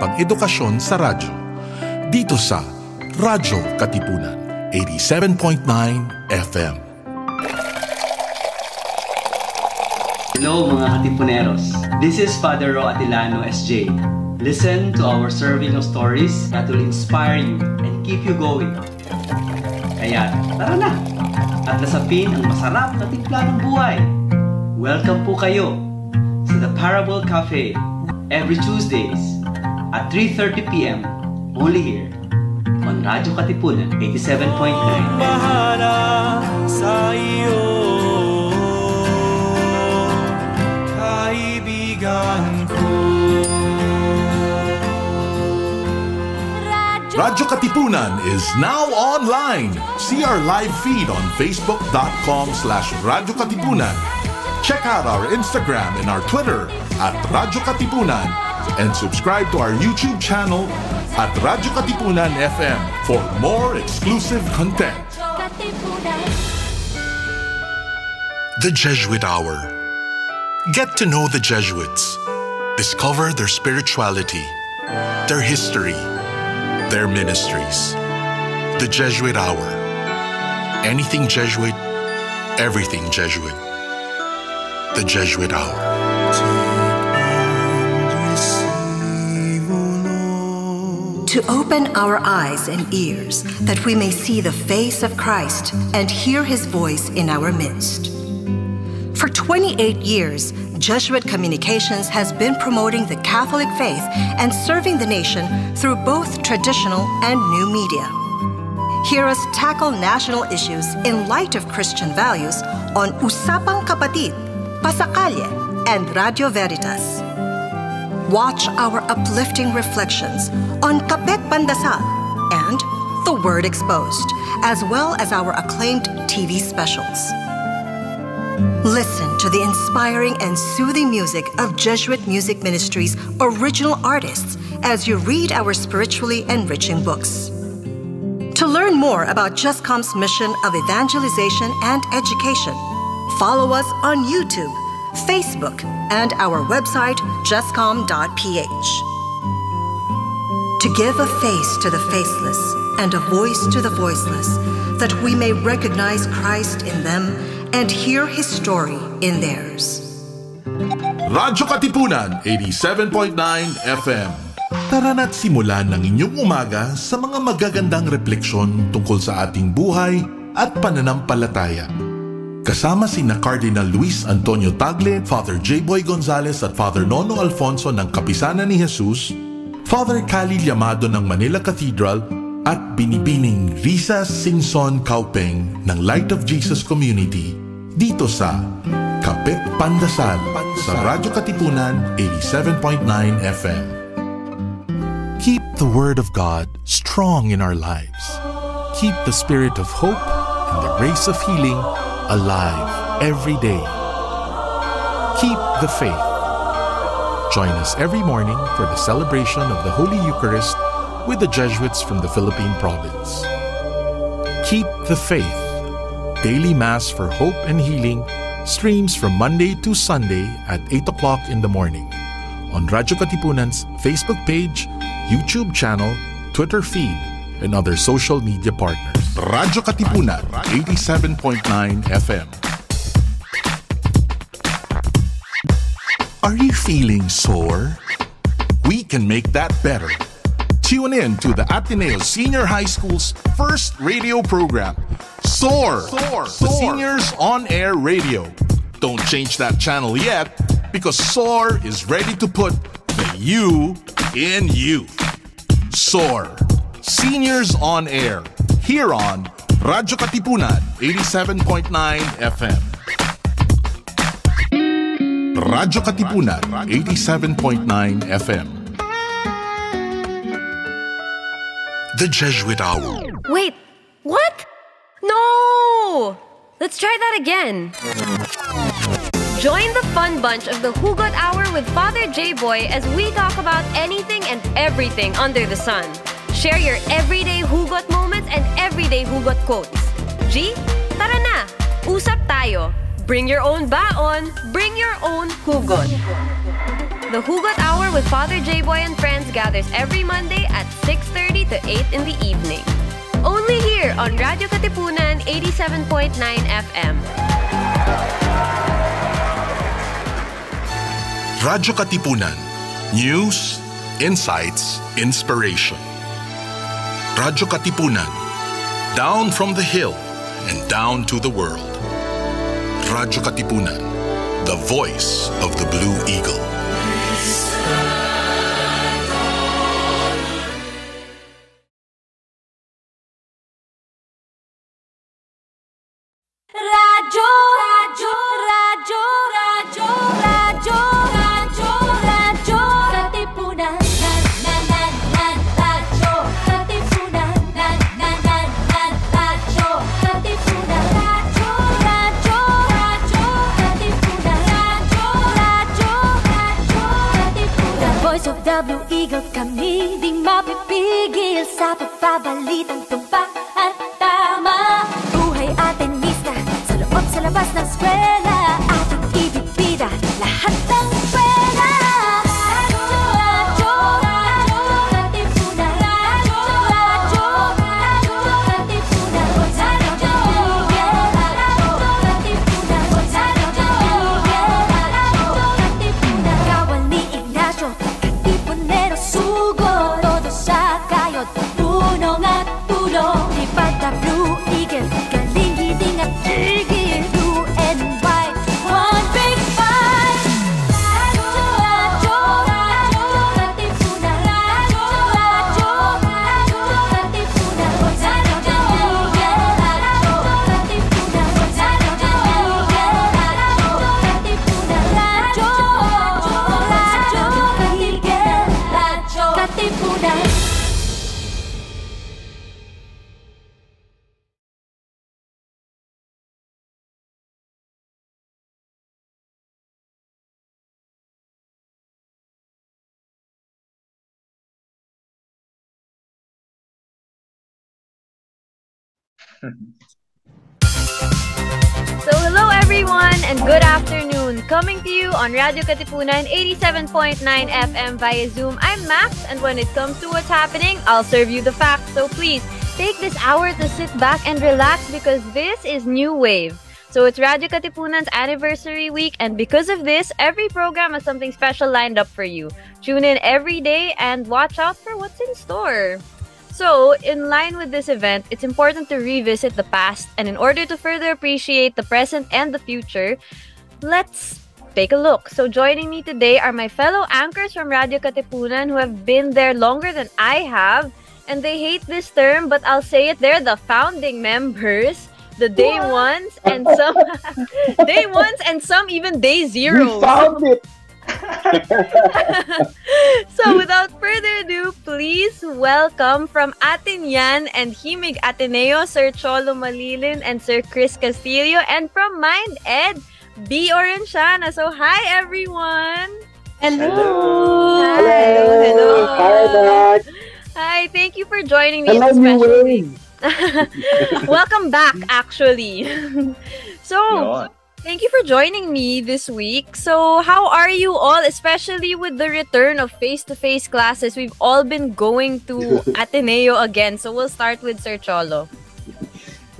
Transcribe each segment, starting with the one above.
pang-edukasyon sa radyo. Dito sa Radyo Katipunan, 87.9 FM. Hello mga Katipuneros. This is Father Ro Atilano SJ. Listen to our serving of stories that will inspire you and keep you going. Kaya tara na at nasapin ang masarap na timpla ng buhay. Welcome po kayo sa The Parable Cafe every Tuesdays at 3.30pm only here on Radyo Katipunan 87.9. bahala sa iyo Kaibigan ko Radyo Katipunan is now online. See our live feed on facebook.com slash Radyo Katipunan. Check out our Instagram and our Twitter at Radyo Katipunan and subscribe to our YouTube channel at Radyo Katipunan FM for more exclusive content. The Jesuit Hour. Get to know the Jesuits. Discover their spirituality, their history, their ministries. The Jesuit Hour. Anything Jesuit, everything Jesuit. The Jesuit Hour. To open our eyes and ears that we may see the face of Christ and hear his voice in our midst. For 28 years, Jesuit Communications has been promoting the Catholic faith and serving the nation through both traditional and new media. Hear us tackle national issues in light of Christian values on Usapang Kapatid, Pasakalye, and Radio Veritas. Watch our uplifting reflections on Kape't Pandasal and The Word Exposed, as well as our acclaimed TV specials. Listen to the inspiring and soothing music of Jesuit Music Ministry's original artists as you read our spiritually enriching books. To learn more about JesCom's mission of evangelization and education, follow us on YouTube, Facebook, and our website, justcom.ph. To give a face to the faceless and a voice to the voiceless, that we may recognize Christ in them and hear his story in theirs. Radyo Katipunan 87.9 FM. Tara na't simulan ng inyong umaga sa mga magagandang refleksyon tungkol sa ating buhay at pananampalataya. Kasama si na Cardinal Luis Antonio Tagle, Father J. Boy Gonzales at Father Nono Alfonso ng Kapisanan ni Jesus, Father Cali Llamado ng Manila Cathedral at Binibining Risa Singson Kaupeng ng Light of Jesus Community dito sa Kapit Pandasal sa Radyo Katipunan 87.9 FM. Keep the Word of God strong in our lives. Keep the spirit of hope and the grace of healing alive every day. Keep the faith. Join us every morning for the celebration of the Holy Eucharist with the Jesuits from the Philippine province. Keep the faith. Daily Mass for Hope and Healing streams from Monday to Sunday at 8 o'clock in the morning on Radyo Katipunan's Facebook page, YouTube channel, Twitter feed, and other social media partners. Radyo Katipunan, 87.9 FM. Are you feeling sore? We can make that better. Tune in to the Ateneo Senior High School's first radio program, SOAR, the Seniors On Air Radio. Don't change that channel yet because SOAR is ready to put the you in you. SOAR, Seniors On Air, here on Radyo Katipunan 87.9 FM. Radyo Katipunan 87.9 FM. The Jesuit Hour. Wait, what? No! Let's try that again. Join the fun bunch of the Hugot Hour with Father J Boy as we talk about anything and everything under the sun. Share your everyday Hugot moments and everyday Hugot quotes. G, tara na! Usap tayo. Bring your own baon. Bring your own Hugot. The Hugot Hour with Father J-Boy and friends gathers every Monday at 6.30 to 8 in the evening. Only here on Radio Katipunan 87.9 FM. Radyo Katipunan. News, insights, inspiration. Radyo Katipunan. Down from the hill and down to the world. Radyo Katipunan. The voice of the Blue Eagle. So hello everyone and good afternoon. Coming to you on Radio Katipunan 87.9 FM via Zoom. I'm Max and when it comes to what's happening, I'll serve you the facts. So please take this hour to sit back and relax because this is New Wave. So it's Radio Katipunan's anniversary week and because of this, every program has something special lined up for you. Tune in every day and watch out for what's in store. So, in line with this event, it's important to revisit the past, and in order to further appreciate the present and the future, let's take a look. So, joining me today are my fellow anchors from Radio Katipunan who have been there longer than I have, and they hate this term, but I'll say it they're the founding members. The day ones and some day ones and some even day zeros. We found it. so without further ado, please welcome from Atenyan and Himig Ateneo, Sir Cholo Malilin and Sir Chris Castillo, and from Mind Ed, B. Oranchana. So hi everyone! Hello. Hi, hello, hello. Hi, Max. Hi, thank you for joining me. Hello, It's special Welcome back, actually. so, Yun. Thank you for joining me this week. So, how are you all, especially with the return of face to face classes? We've all been going to Ateneo again. So, we'll start with Sir Cholo.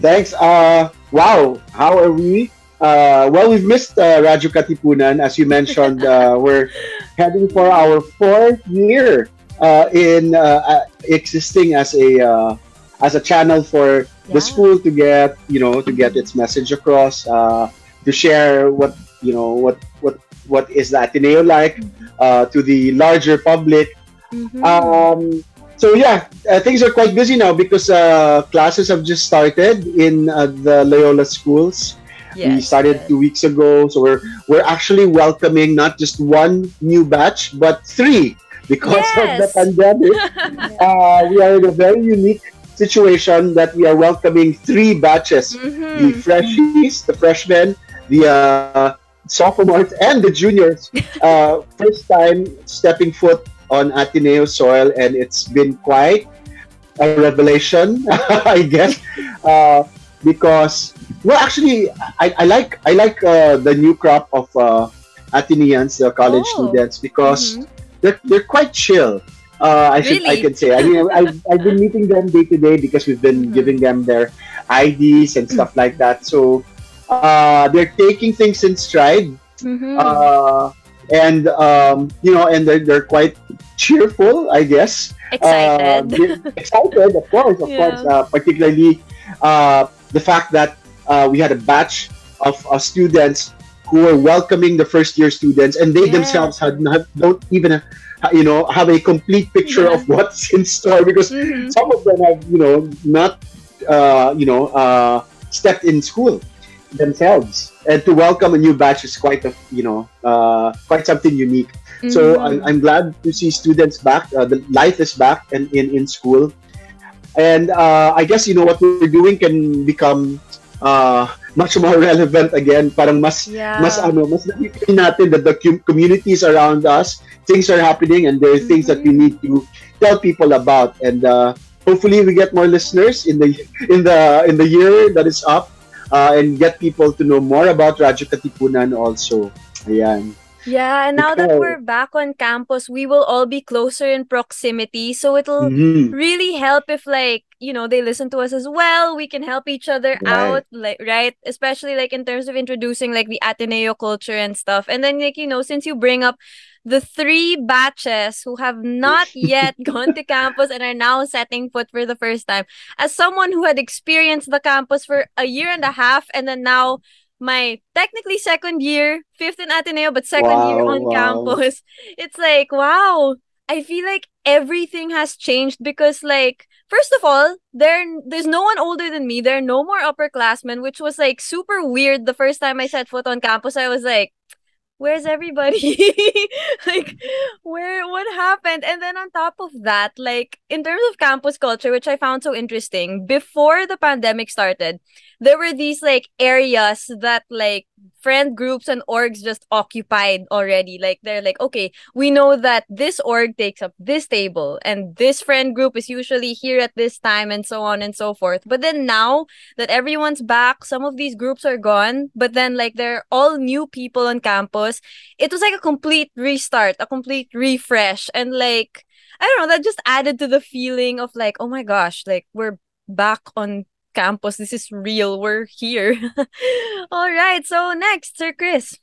Thanks. Uh, wow. How are we? Uh, well, we've missed uh, Radyo Katipunan. As you mentioned, uh, we're heading for our fourth year uh, in uh, uh, existing as a uh, as a channel for Yeah. the school to get you know to get its message across, uh, to share what you know what what what is the Ateneo like uh, to the larger public. Mhm. Um, so yeah, uh, things are quite busy now because uh, classes have just started in uh, the Loyola schools. we started yes. two weeks ago, so we're we're actually welcoming not just one new batch but three because of the pandemic. uh, we are in a very unique situation that we are welcoming three batches: the Mhm. freshies, the freshmen, the uh, sophomores, and the juniors. uh, first time stepping foot on Ateneo soil, and it's been quite a revelation, I guess, uh, because well, actually, I, I like I like uh, the new crop of uh, Ateneans, the college Oh. students, because Mhm. they're they're quite chill. Uh, I should I Really? could say. I mean, I've, I've been meeting them day to day because we've been Mhm. giving them their IDs and stuff like that. So uh, they're taking things in stride, Mhm. uh, and um, you know, and they're, they're quite cheerful, I guess. Excited. Uh, excited, of course, of Yeah. course. Uh, particularly uh, the fact that uh, we had a batch of uh, students who were welcoming the first year students, and they Yeah. themselves had not don't even uh, you know have a complete picture Yeah. of what's in store because Mhm. some of them have you know not uh, you know uh, stepped in school themselves. And to welcome a new batch is quite a you know uh, quite something unique. So Mhm. I'm, I'm glad to see students back uh, the life is back and in, in school. And uh, I guess you know what we're doing can become uh, much more relevant again. Parang mas yeah. mas ano mas nakikita natin that the communities around us things are happening and there are things that we need to tell people about. And uh, hopefully we get more listeners in the in the in the year that is up uh, and get people to know more about Radyo Katipunan also ayan Yeah, and now that we're back on campus, we will all be closer in proximity. So it'll Mhm. really help if like, you know, they listen to us as well. We can help each other Right. out, like right? Especially like in terms of introducing like the Ateneo culture and stuff. And then like, you know, since you bring up the three batches who have not yet gone to campus and are now setting foot for the first time, as someone who had experienced the campus for a year and a half and then now my technically second year, fifth in Ateneo, but second year on wow. campus. It's like, wow, I feel like everything has changed because like first of all, there there's no one older than me. There are no more upperclassmen, which was like super weird the first time I set foot on campus. I was like, where's everybody? like where what happened? And then on top of that, like in terms of campus culture, which I found so interesting, before the pandemic started, there were these like areas that like friend groups and orgs just occupied already. Like they're like, okay, we know that this org takes up this table and this friend group is usually here at this time and so on and so forth. But then now that everyone's back, some of these groups are gone, but then like they're all new people on campus. It was like a complete restart, a complete refresh. And like, I don't know, that just added to the feeling of like, oh my gosh, like we're back on campus. This is real. We're here. all right. So next, Sir Chris.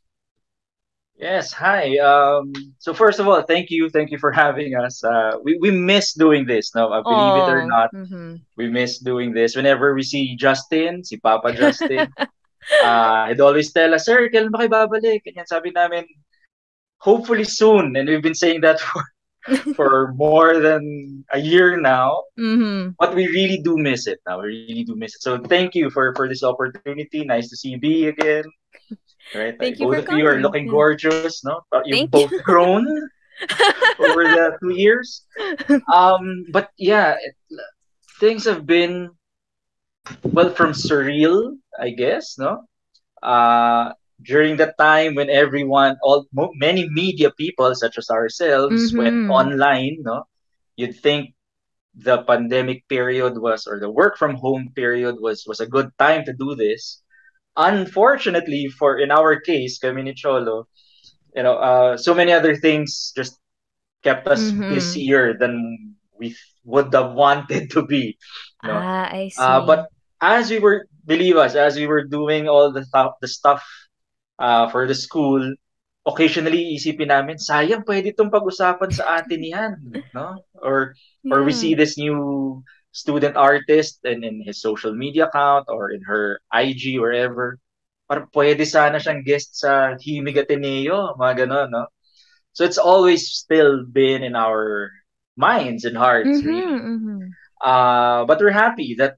Yes, hi. Um, so first of all, thank you, thank you for having us. Uh, we we miss doing this. No, uh, believe it or Oh, not, mhm. we miss doing this. Whenever we see Justin, si Papa Justin, uh, he'd always tell us, "Sir, kailan ba kayo babalik?" Ganyan sabi namin, hopefully soon. And we've been saying that for for more than a year now. Mhm. But we really do miss it now. We really do miss it. So thank you for for this opportunity. Nice to see you B again. Right. Thank you both for of you are looking gorgeous, no? You've Thank both you. grown over the two years. Um, but yeah, it, things have been well from surreal, I guess, no? Uh, during the time when everyone, all many media people such as ourselves went Mhm. online, no? You'd think the pandemic period was or the work from home period was was a good time to do this. Unfortunately, for in our case, kami Cholo, you know, uh, so many other things just kept us Mhm. busier than we would have wanted to be. No? Ah, I see. Uh, but as we were, believe us, as we were doing all the stuff, the stuff uh, for the school, occasionally isipin namin, sayang, pwede itong pag-usapan sa atin yan, no? Or or we Yeah. see this new student artist and in his social media account or in her IG wherever parang pwede sana siyang guest sa Himig Ateneo mga ganon no so it's always still been in our minds and hearts Mhm, really mhm. uh but we're happy that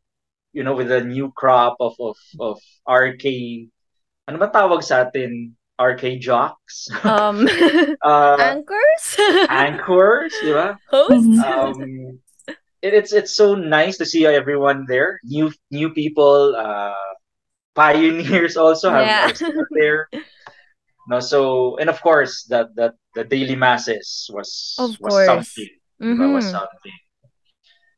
you know with the new crop of of of RK ano ba tawag sa atin RK jocks Um, uh anchors? anchors di ba Hosts? um, it, it's it's so nice to see everyone there. New new people, uh, pioneers also have Yeah. there. No, so and of course that that the daily masses was Of was course. something. diba, Was something.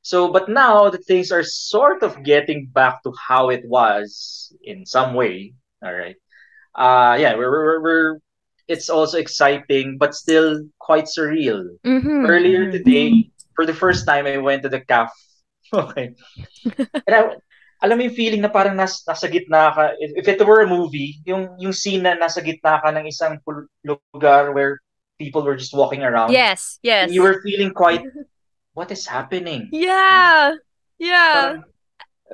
So, but now the things are sort of getting back to how it was in some way. All right. Uh, yeah, we're we're, we're it's also exciting but still quite surreal. Mhm, Earlier mhm. today, for the first time, I went to the CAF. Okay. And I, alam mo yung feeling na parang nas, nasa gitna ka, if, if it were a movie, yung, yung scene na nasa gitna ka ng isang lugar where people were just walking around. Yes, yes. You were feeling quite, what is happening? Yeah. Yeah. Parang,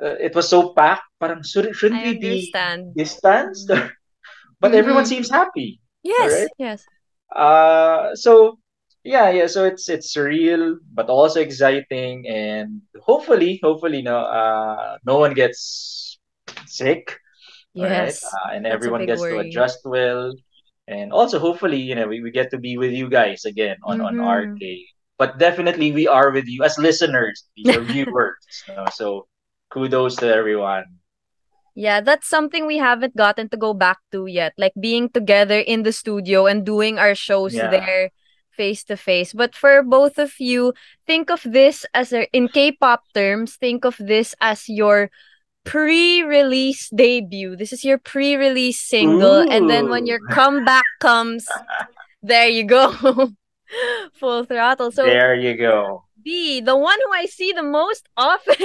uh, it was so packed. Parang, should, shouldn't I we be understand. distanced? But everyone Mhm. seems happy. Yes, Alright. yes. Uh, so yeah, yeah. So it's it's surreal, but also exciting, and hopefully, hopefully, no, uh, no one gets sick. Yes. Uh, and That's everyone gets to adjust well, and also hopefully, you know, we, we get to be with you guys again on on Mhm. RK. But definitely, we are with you as listeners, are viewers. no? So kudos to everyone. Yeah, that's something we haven't gotten to go back to yet. Like being together in the studio and doing our shows Yeah. there face to face. But for both of you, think of this as a, in K-pop terms, think of this as your pre-release debut. This is your pre-release single and then when your comeback comes, there you go. Full throttle. So there you go. B, the one who I see the most often.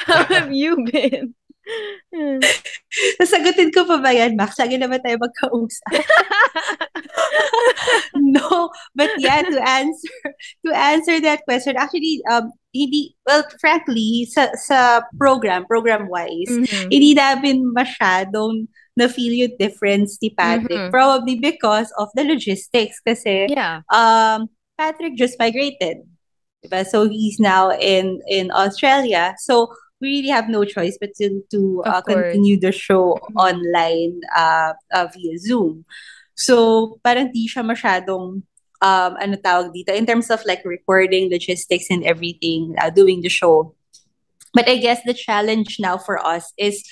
How have you been? Sasagutin ko pa ba yan, Max? Lagi naman tayo magkausap. no, but yeah, to answer to answer that question, actually, um, hindi, well, frankly, sa, sa program, program-wise, Mhm. hindi namin masyadong na-feel yung difference ni Patrick. Mhm. Probably because of the logistics. Kasi, Yeah. um, Patrick just migrated. Diba? So, he's now in, in Australia. So, we really have no choice but to, to uh, continue the show Mhm. online uh, uh, via Zoom. So, parang di siya masyadong, um, ano tawag dito, in terms of like recording, logistics, and everything, uh, doing the show. But I guess the challenge now for us is,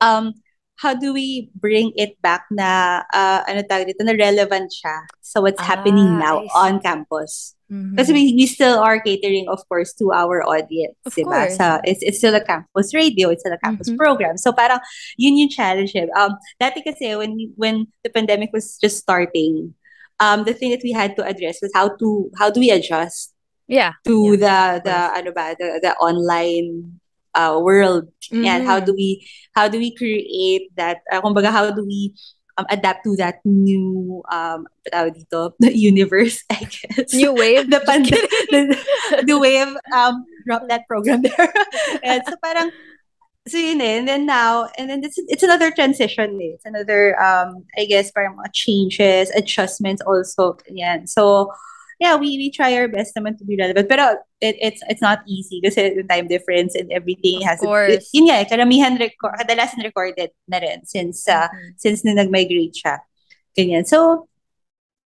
um, how do we bring it back na, uh, ano tawag dito, na relevant siya sa what's happening Ah, now on campus? Mhm. Kasi we, we still are catering, of course, to our audience, Of diba? course. Sa, it's, it's still a campus radio, it's still a campus Mhm. program. So parang yun yung challenge. Um, dati kasi when we- when the pandemic was just starting, um, the thing that we had to address was how to how do we adjust Yeah. to yeah, the the ano ba the the online uh world. Yan, how Mhm. do we how do we create that? Uh, kumbaga, how do we um, adapt to that new um dito, the universe, I guess. New wave. the pand- the, the wave um drop that program there. and so parang so yun eh. And then now, and then it's, it's another transition eh. It's another, um, I guess, parang mga changes, adjustments also. Yan. So, yeah, we, we try our best naman to be relevant. Pero it, it's it's not easy kasi the time difference and everything Of has course. yun nga, eh, karamihan record, kadalasan recorded na rin since uh, Mhm. since na nag-migrate siya. Ganyan. So,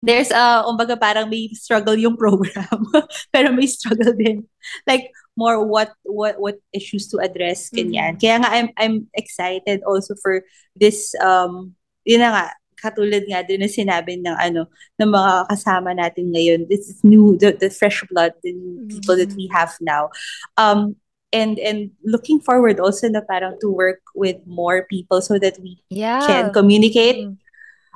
there's uh umbaga parang may struggle yung program pero may struggle din like more what what what issues to address ganyan kaya nga I'm I'm excited also for this um yun na nga katulad nga din na sinabi ng ano ng mga kasama natin ngayon this is new the, the fresh blood the new people that we have now um and and looking forward also na parang to work with more people so that we Yeah. can communicate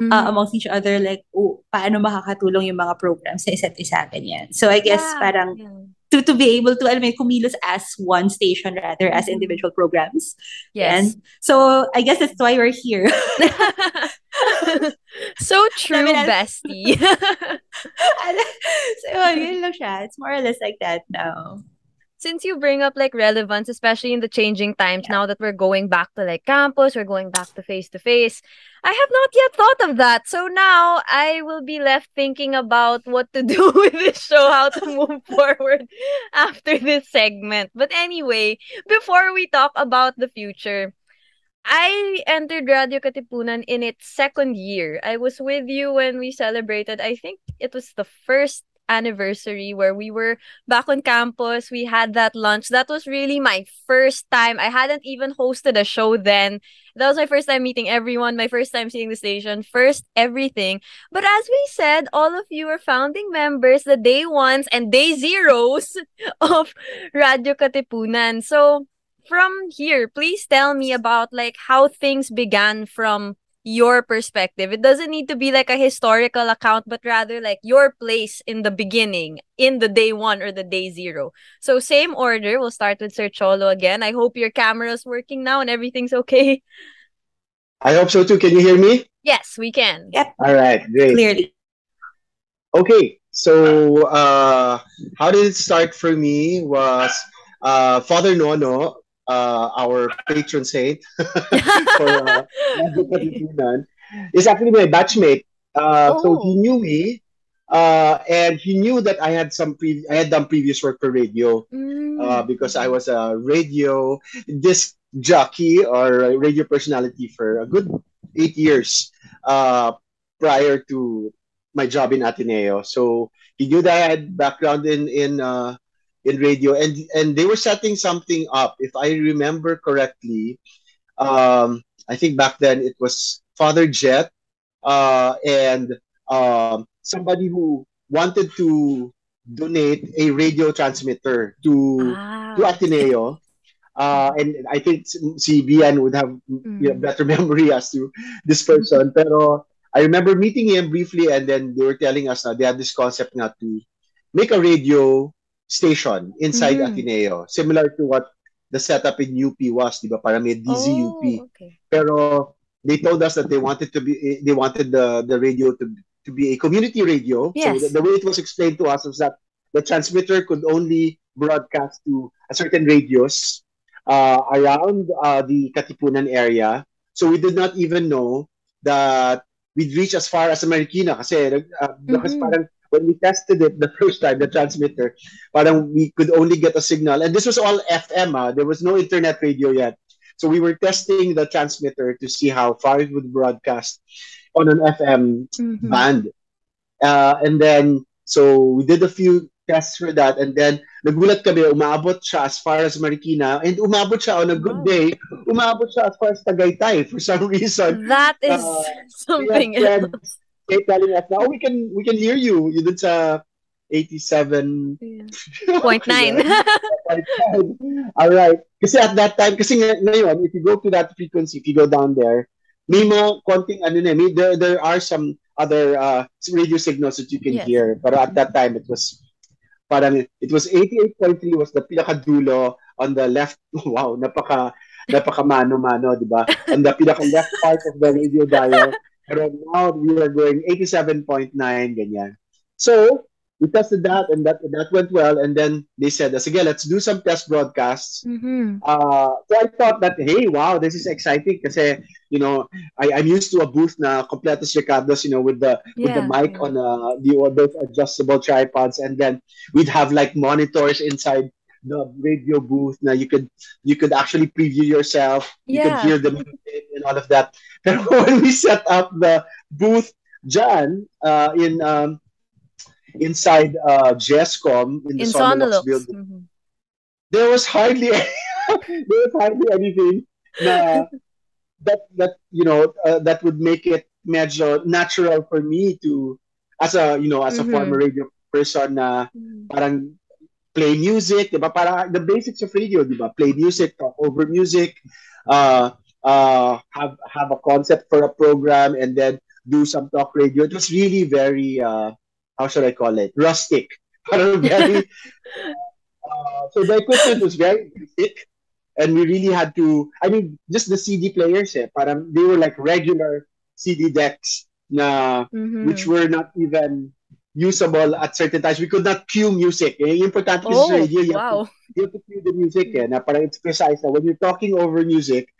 Mm. uh, amongst each other like oh, paano makakatulong yung mga programs sa isa't isa ganyan. So I guess Yeah, parang yeah. To to be able to alam mo, kumilos as one station rather as Mhm. individual programs. Yes. And so I guess that's why we're here. so true, Namin al- bestie. so yun, yun lang siya. It's more or less like that now. Since you bring up like relevance, especially in the changing times now that we're going back to like campus, we're going back to face to face. I have not yet thought of that. So now I will be left thinking about what to do with this show, how to move forward after this segment. But anyway, before we talk about the future, I entered Radio Katipunan in its second year. I was with you when we celebrated, I think it was the first anniversary where we were back on campus. We had that lunch. That was really my first time. I hadn't even hosted a show then. That was my first time meeting everyone, my first time seeing the station, first everything. But as we said, all of you are founding members, the day ones and day zeros of Radio Katipunan. So from here, please tell me about like how things began from your perspective. It doesn't need to be like a historical account, but rather like your place in the beginning, in the day one or the day zero. So same order. We'll start with Sir Cholo again. I hope your camera's working now and everything's okay. I hope so too. Can you hear me? Yes, we can. Yep. All right, great. Clearly. Okay, so uh, how did it start for me was uh, Father Nono, uh, our patron saint for uh, is actually my batchmate. Uh, So Oh. he knew me, uh, and he knew that I had some pre- I had done previous work for radio Mm. uh, because I was a radio disc jockey or radio personality for a good eight years uh, prior to my job in Ateneo. So he knew that I had background in in uh, in radio, and and they were setting something up. If I remember correctly, um, I think back then it was Father Jet uh, and um, somebody who wanted to donate a radio transmitter to Ah. to Ateneo. Uh, and I think si Bian would have you know, Mm. better memory as to this person. Pero I remember meeting him briefly and then they were telling us na they had this concept nga to make a radio station inside Mhm. Ateneo. Similar to what the setup in UP was, di ba? Para may DZUP. Oh, okay. Pero they told us that they wanted to be they wanted the the radio to to be a community radio. Yes. So the, the way it was explained to us was that the transmitter could only broadcast to a certain radius uh, around uh, the Katipunan area. So we did not even know that we'd reach as far as Marikina kasi uh, because Mhm. parang when we tested it the first time, the transmitter, parang we could only get a signal. And this was all FM, ah. there was no internet radio yet. So we were testing the transmitter to see how far it would broadcast on an FM Mhm. band. Uh, and then, so we did a few tests for that. And then, nagulat kami, umabot siya as far as Marikina. And umabot siya on a good Wow. day, umabot siya as far as Tagaytay for some reason. That is Uh, something else. Kept telling us, now we can, we can hear you. You did sa 87 Point nine. All right. Kasi at that time, kasi ngay- ngayon, if you go to that frequency, if you go down there, may mga konting ano na, may, there, there are some other uh, radio signals that you can Yes. hear. Pero at that time, it was parang, it was 88.3 was the pinakadulo on the left. Wow, napaka, napaka mano-mano, di ba? On the pinaka left part of the radio dial. Pero now we are going 87.9, ganyan. So, we tested that and that that went well. And then they said, sige, let's do some test broadcasts. Mhm. Uh, so I thought that, hey, wow, this is exciting kasi, you know, I, I'm used to a booth na completos Ricardo's, you know, with the with the mic yeah. on uh, the those adjustable tripods, and then we'd have like monitors inside the radio booth. Now you could you could actually preview yourself. yeah. You could hear the music and all of that. But when we set up the booth, John, uh, in um, inside uh, JESCOM in the In Sonolux building, Mhm. there was hardly there was hardly anything na that that you know uh, that would make it medyo natural for me to as a you know as a Mhm. former radio person na Mhm. parang play music, 'di ba? Para the basics of radio, 'di ba? Play music, talk over music, uh uh have have a concept for a program and then do some talk radio. It was really very uh how should I call it? Rustic. Very uh, so the equipment was very basic and we really had to I mean just the CD players eh, parang they were like regular CD decks na Mhm. which were not even usable at certain times. We could not cue music. Eh, yung importante kasi Oh, sa radio, you, have to, you have to cue the music. Eh, na parang it's precise na when you're talking over music,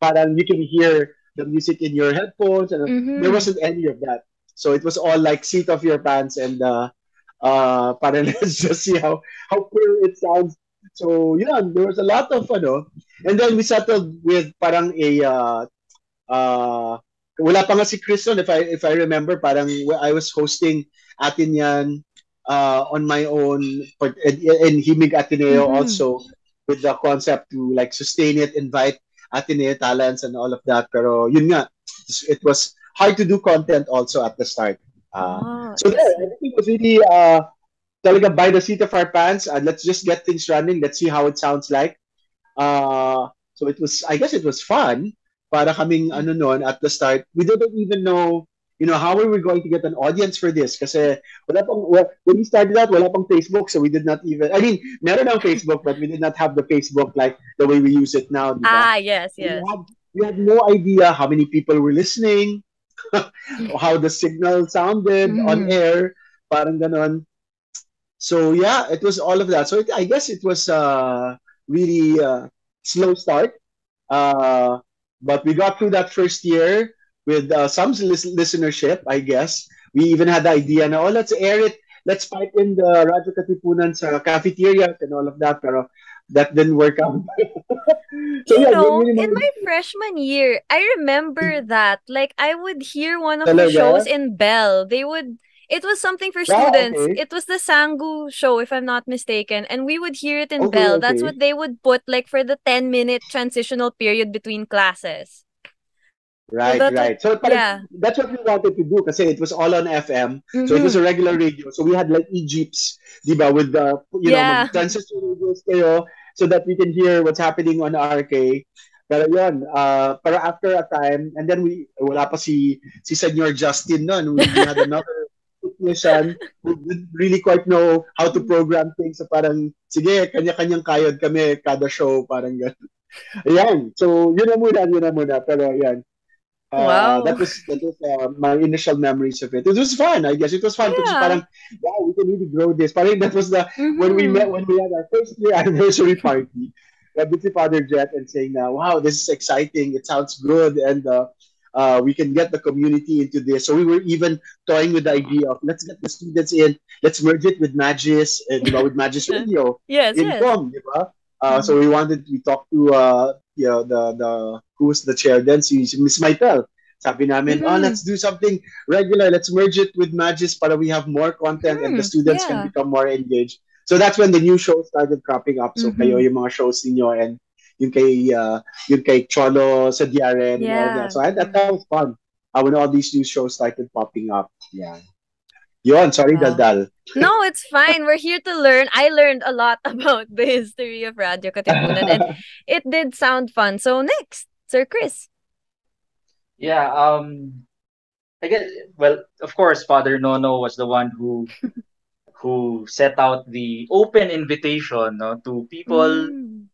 parang you can hear the music in your headphones. And Mhm. There wasn't any of that. So it was all like seat of your pants and uh, uh, parang let's just see how, how cool it sounds. So yeah, there was a lot of ano. And then we settled with parang a uh, uh, wala pa nga si Chris if I if I remember parang I was hosting atin yan uh, on my own but and, and Himig Ateneo Mhm. also with the concept to like sustain it invite Ateneo talents and all of that. Pero yun nga it was hard to do content also at the start. Uh, Oh, so I there everything was really uh, talaga by the seat of our pants and let's just get things running. Let's see how it sounds like. Uh, so it was I guess it was fun para kaming ano noon at the start, we didn't even know you know, how are we going to get an audience for this? Kasi wala pang, well, when we started out, wala pang Facebook, so we did not even, I mean, meron ang Facebook, but we did not have the Facebook like the way we use it now. Diba? Ah, yes, yes. We had, we had no idea how many people were listening, how the signal sounded Mhm. on air, parang ganon. So yeah, it was all of that. So it, I guess it was uh, really uh, slow start, uh, but we got through that first year with uh, some lis- listenership. I guess we even had the idea na oh let's air it, let's pipe in the Radyo Katipunan sa cafeterias and all of that, pero that didn't work out. so you yeah, know, in my freshman year, I remember that. Like, I would hear one of the shows in Bell. They would, it was something for Ah, students. okay. It was the Sangu show, if I'm not mistaken. And we would hear it in Okay, Bell. That's what they would put, like, for the 10 minute transitional period between classes. Right, right. what- So yeah. that's what we wanted to do kasi it was all on FM. So it was a regular radio. So we had like e-jeeps, di ba, with the, you Yeah. know, transistor radios kayo so that we can hear what's happening on RK. Pero yun, uh, pero after a time, and then we, wala pa si, si Senyor Justin nun. We, we had another technician who didn't really quite know how to program things. So parang, sige, kanya-kanyang kayod kami kada show, parang gano'n. Ayan. So, yun na muna, yun na muna. Pero yan. Uh, Wow. That was, that was uh, my initial memories of it. It was fun, I guess. It was fun because Yeah. parang, wow, we can really grow this. Parang that was the, when we Mhm. met, when we had our first year anniversary party, with the Father Jet and saying, uh, wow, this is exciting. It sounds good. And uh, uh, we can get the community into this. So we were even toying with the idea of let's get the students in, let's merge it with Magis, uh, di ba, with Magis Radio. Yes, yes. Income, di ba? Uh, So we wanted, we talked to uh, you know, the, the, who was the chair then, si, si Miss Maitel. Sabi namin, oh, Mhm. let's do something regular. Let's merge it with Magis para we have more content and the Hmm, students yeah. can become more engaged. So that's when the new shows started cropping up. So Mhm. kayo yung mga shows ninyo and yung kay, uh, yung kay Cholo sa DRN and all that. So I, that, that was fun uh, when all these new shows started popping up. Yeah. Yon, sorry, Wow. Daldal. No, it's fine. We're here to learn. I learned a lot about the history of Radio Katipunan and it did sound fun. So next, Sir Chris. Yeah, um, I guess, well, of course, Father Nono was the one who who set out the open invitation no, to people Mm.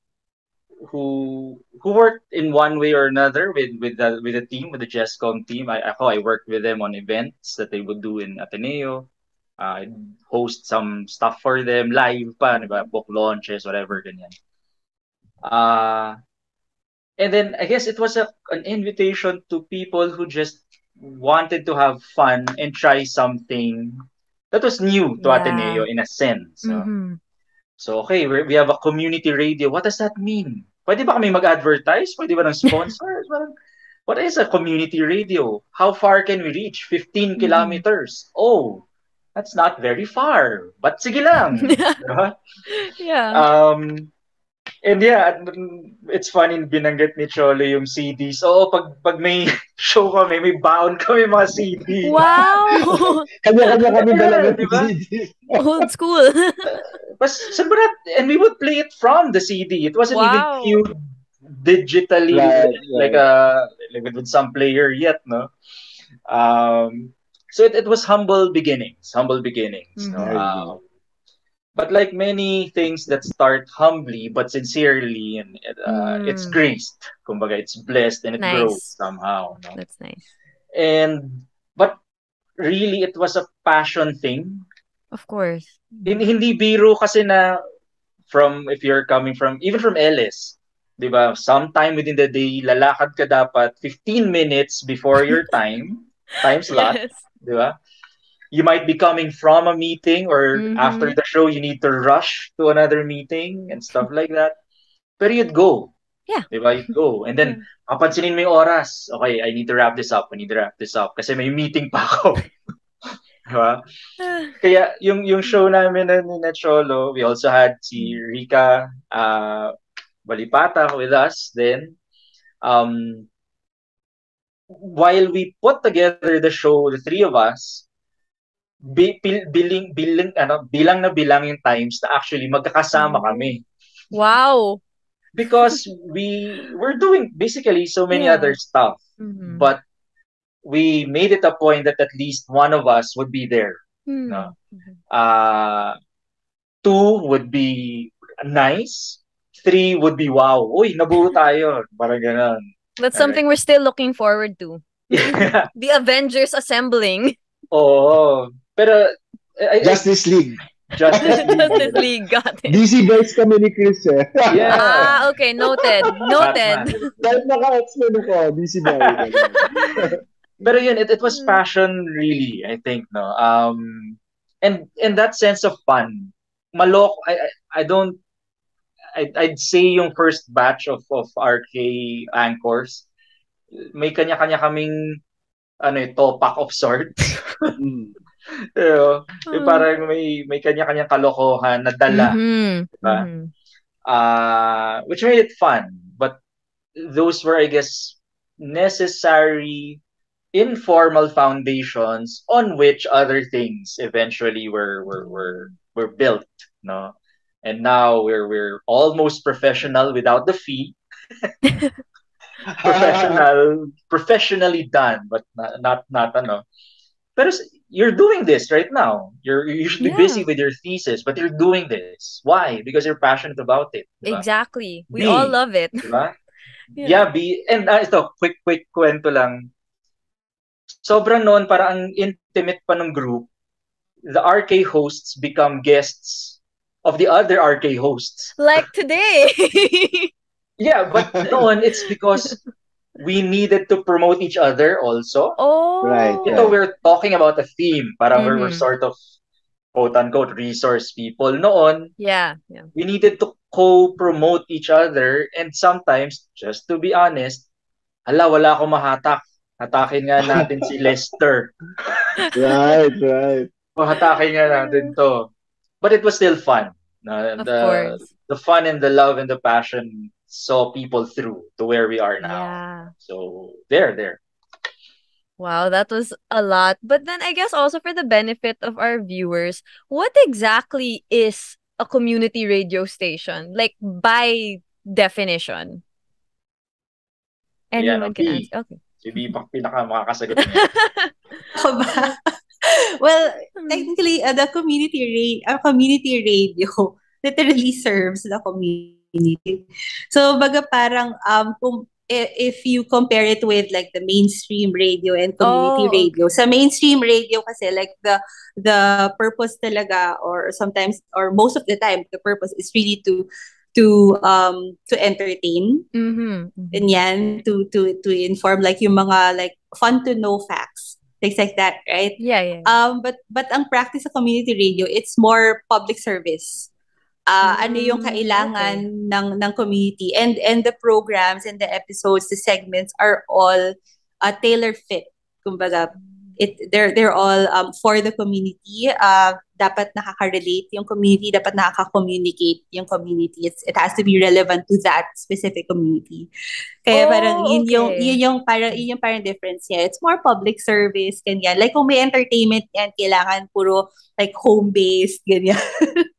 who who worked in one way or another with with the with the team with the Jescom team. I ako I worked with them on events that they would do in Ateneo. Uh, I'd host some stuff for them live pa? Book launches, whatever ganyan. Uh, and then I guess it was a, an invitation to people who just wanted to have fun and try something that was new to Yeah. Ateneo in a sense. no? Mhm. So, okay, we have a community radio. What does that mean? Pwede ba kami mag-advertise? Pwede ba ng sponsors? What is a community radio? How far can we reach? 15 kilometers. Oh, that's not very far. But sige lang. Diba? Yeah. Um, and yeah, it's funny, binanggit ni Cholo yung CDs. Oo, pag, pag may show kami, may bound kami mga CD. wow. Kanya-kanya kami Yeah, dalawa di ba? Old school. Ba nat- and we would play it from the CD. It wasn't Wow. even queued digitally Right, like a like with, with some player yet, no. Um, so it, it was humble beginnings, humble beginnings. no? Mhm. Um, but like many things that start humbly but sincerely, and uh, it's Mm. graced. Kumbaga, it's blessed and it Nice. grows somehow. No? That's nice. And but really, it was a passion thing. Of course. Hindi, hindi biro kasi na from if you're coming from even from LS, 'di ba? Sometime within the day lalakad ka dapat 15 minutes before your time, time slot, Yes. 'di ba? You might be coming from a meeting or Mhm. after the show you need to rush to another meeting and stuff like that. Pero you'd go. Yeah. 'Di ba? You'd go. And then papansinin mo yung oras. Okay, I need to wrap this up. I need to wrap this up kasi may meeting pa ako. 'Di ba? Kaya yung yung show namin na na Cholo, we also had si Rika uh, Balipata with us then. Um, while we put together the show, the three of us, bi, bil, biling, bilang, ano, bilang na bilang yung times na actually magkakasama kami. Wow. because we we're doing basically so many Yeah. other stuff, Mhm. but we made it a point that at least one of us would be there. Hmm. No. Uh, two would be nice. Three would be wow. Uy, nabuo tayo. Parang ganun. That's something we're still looking forward to. The Avengers assembling. Oo. Pero, I, I, Justice League. Justice League. Justice League, got it. DC boys kami ni Chris eh. Yeah. Ah, okay, noted. Noted. Dahil naka-X-Men ako, DC boy. Pero yun, it, it Hmm. was passion really, I think, no. Um, and and that sense of fun. Malok, I I, I don't I I'd say yung first batch of of RK anchors, may kanya-kanya kaming ano eh, topak of sorts. You know, yung Hmm. parang may may kanya-kanyang kalokohan na dala. Mhm. Diba? Mhm. uh, which made it fun. But those were, I guess, necessary informal foundations on which other things eventually were were were, were built. No, and now we're we're almost professional without the fee. professional, professionally done, but not not not ano. S- you're doing this right now. You're you're usually Yeah. busy with your thesis, but you're doing this. Why? Because you're passionate about it. Diba? Exactly. We all love it. Diba? Yeah. Yeah, B. And ah, ito, quick, quick kwento lang. Sobrang noon, para ang intimate pa ng group, the RK hosts become guests of the other RK hosts. Like today. Yeah, but noon, it's because we needed to promote each other also. oh. Right, Ito, we're talking about a theme. Para we're, we're mm-hmm. sort of, quote-unquote, resource people. Noon, Yeah, yeah. we needed to co-promote each other and sometimes, just to be honest, hala, wala akong mahatak. Hatakin nga natin si Lester. right, right. O hatakin nga natin to. But it was still fun. Na- Of the, course. the fun and the love and the passion saw people through to where we are now. Yeah. So, there, there. Wow, that was a lot. But then I guess also for the benefit of our viewers, what exactly is a community radio station? Like by definition. Ayan, Anyone can okay. answer. Okay. Si Bipak pinaka makakasagot niya. Ako ba? well, technically, uh, the community ra- uh, community radio literally serves the community. So, baga parang um kung i- if you compare it with like the mainstream radio and community Oh, radio. Sa mainstream radio kasi like the the purpose talaga or sometimes or most of the time the purpose is really to to um to entertain Mm-hmm. ganyan to to to inform like yung mga like fun to know facts things like that right Yeah, yeah. um but but ang practice sa community radio it's more public service uh ano yung Mm, kailangan ng ng community and and the programs and the episodes the segments are all uh, tailor fit. Kumbaga it they're they're all um for the community. Uh dapat nakaka-relate yung community dapat nakaka-communicate yung community. It's, it has to be relevant to that specific community. Kaya Oh, parang yun yung okay. yun yung parang yun yung parang difference niya. It's more public service ganyan. Like kung may entertainment yan kailangan puro like home based ganyan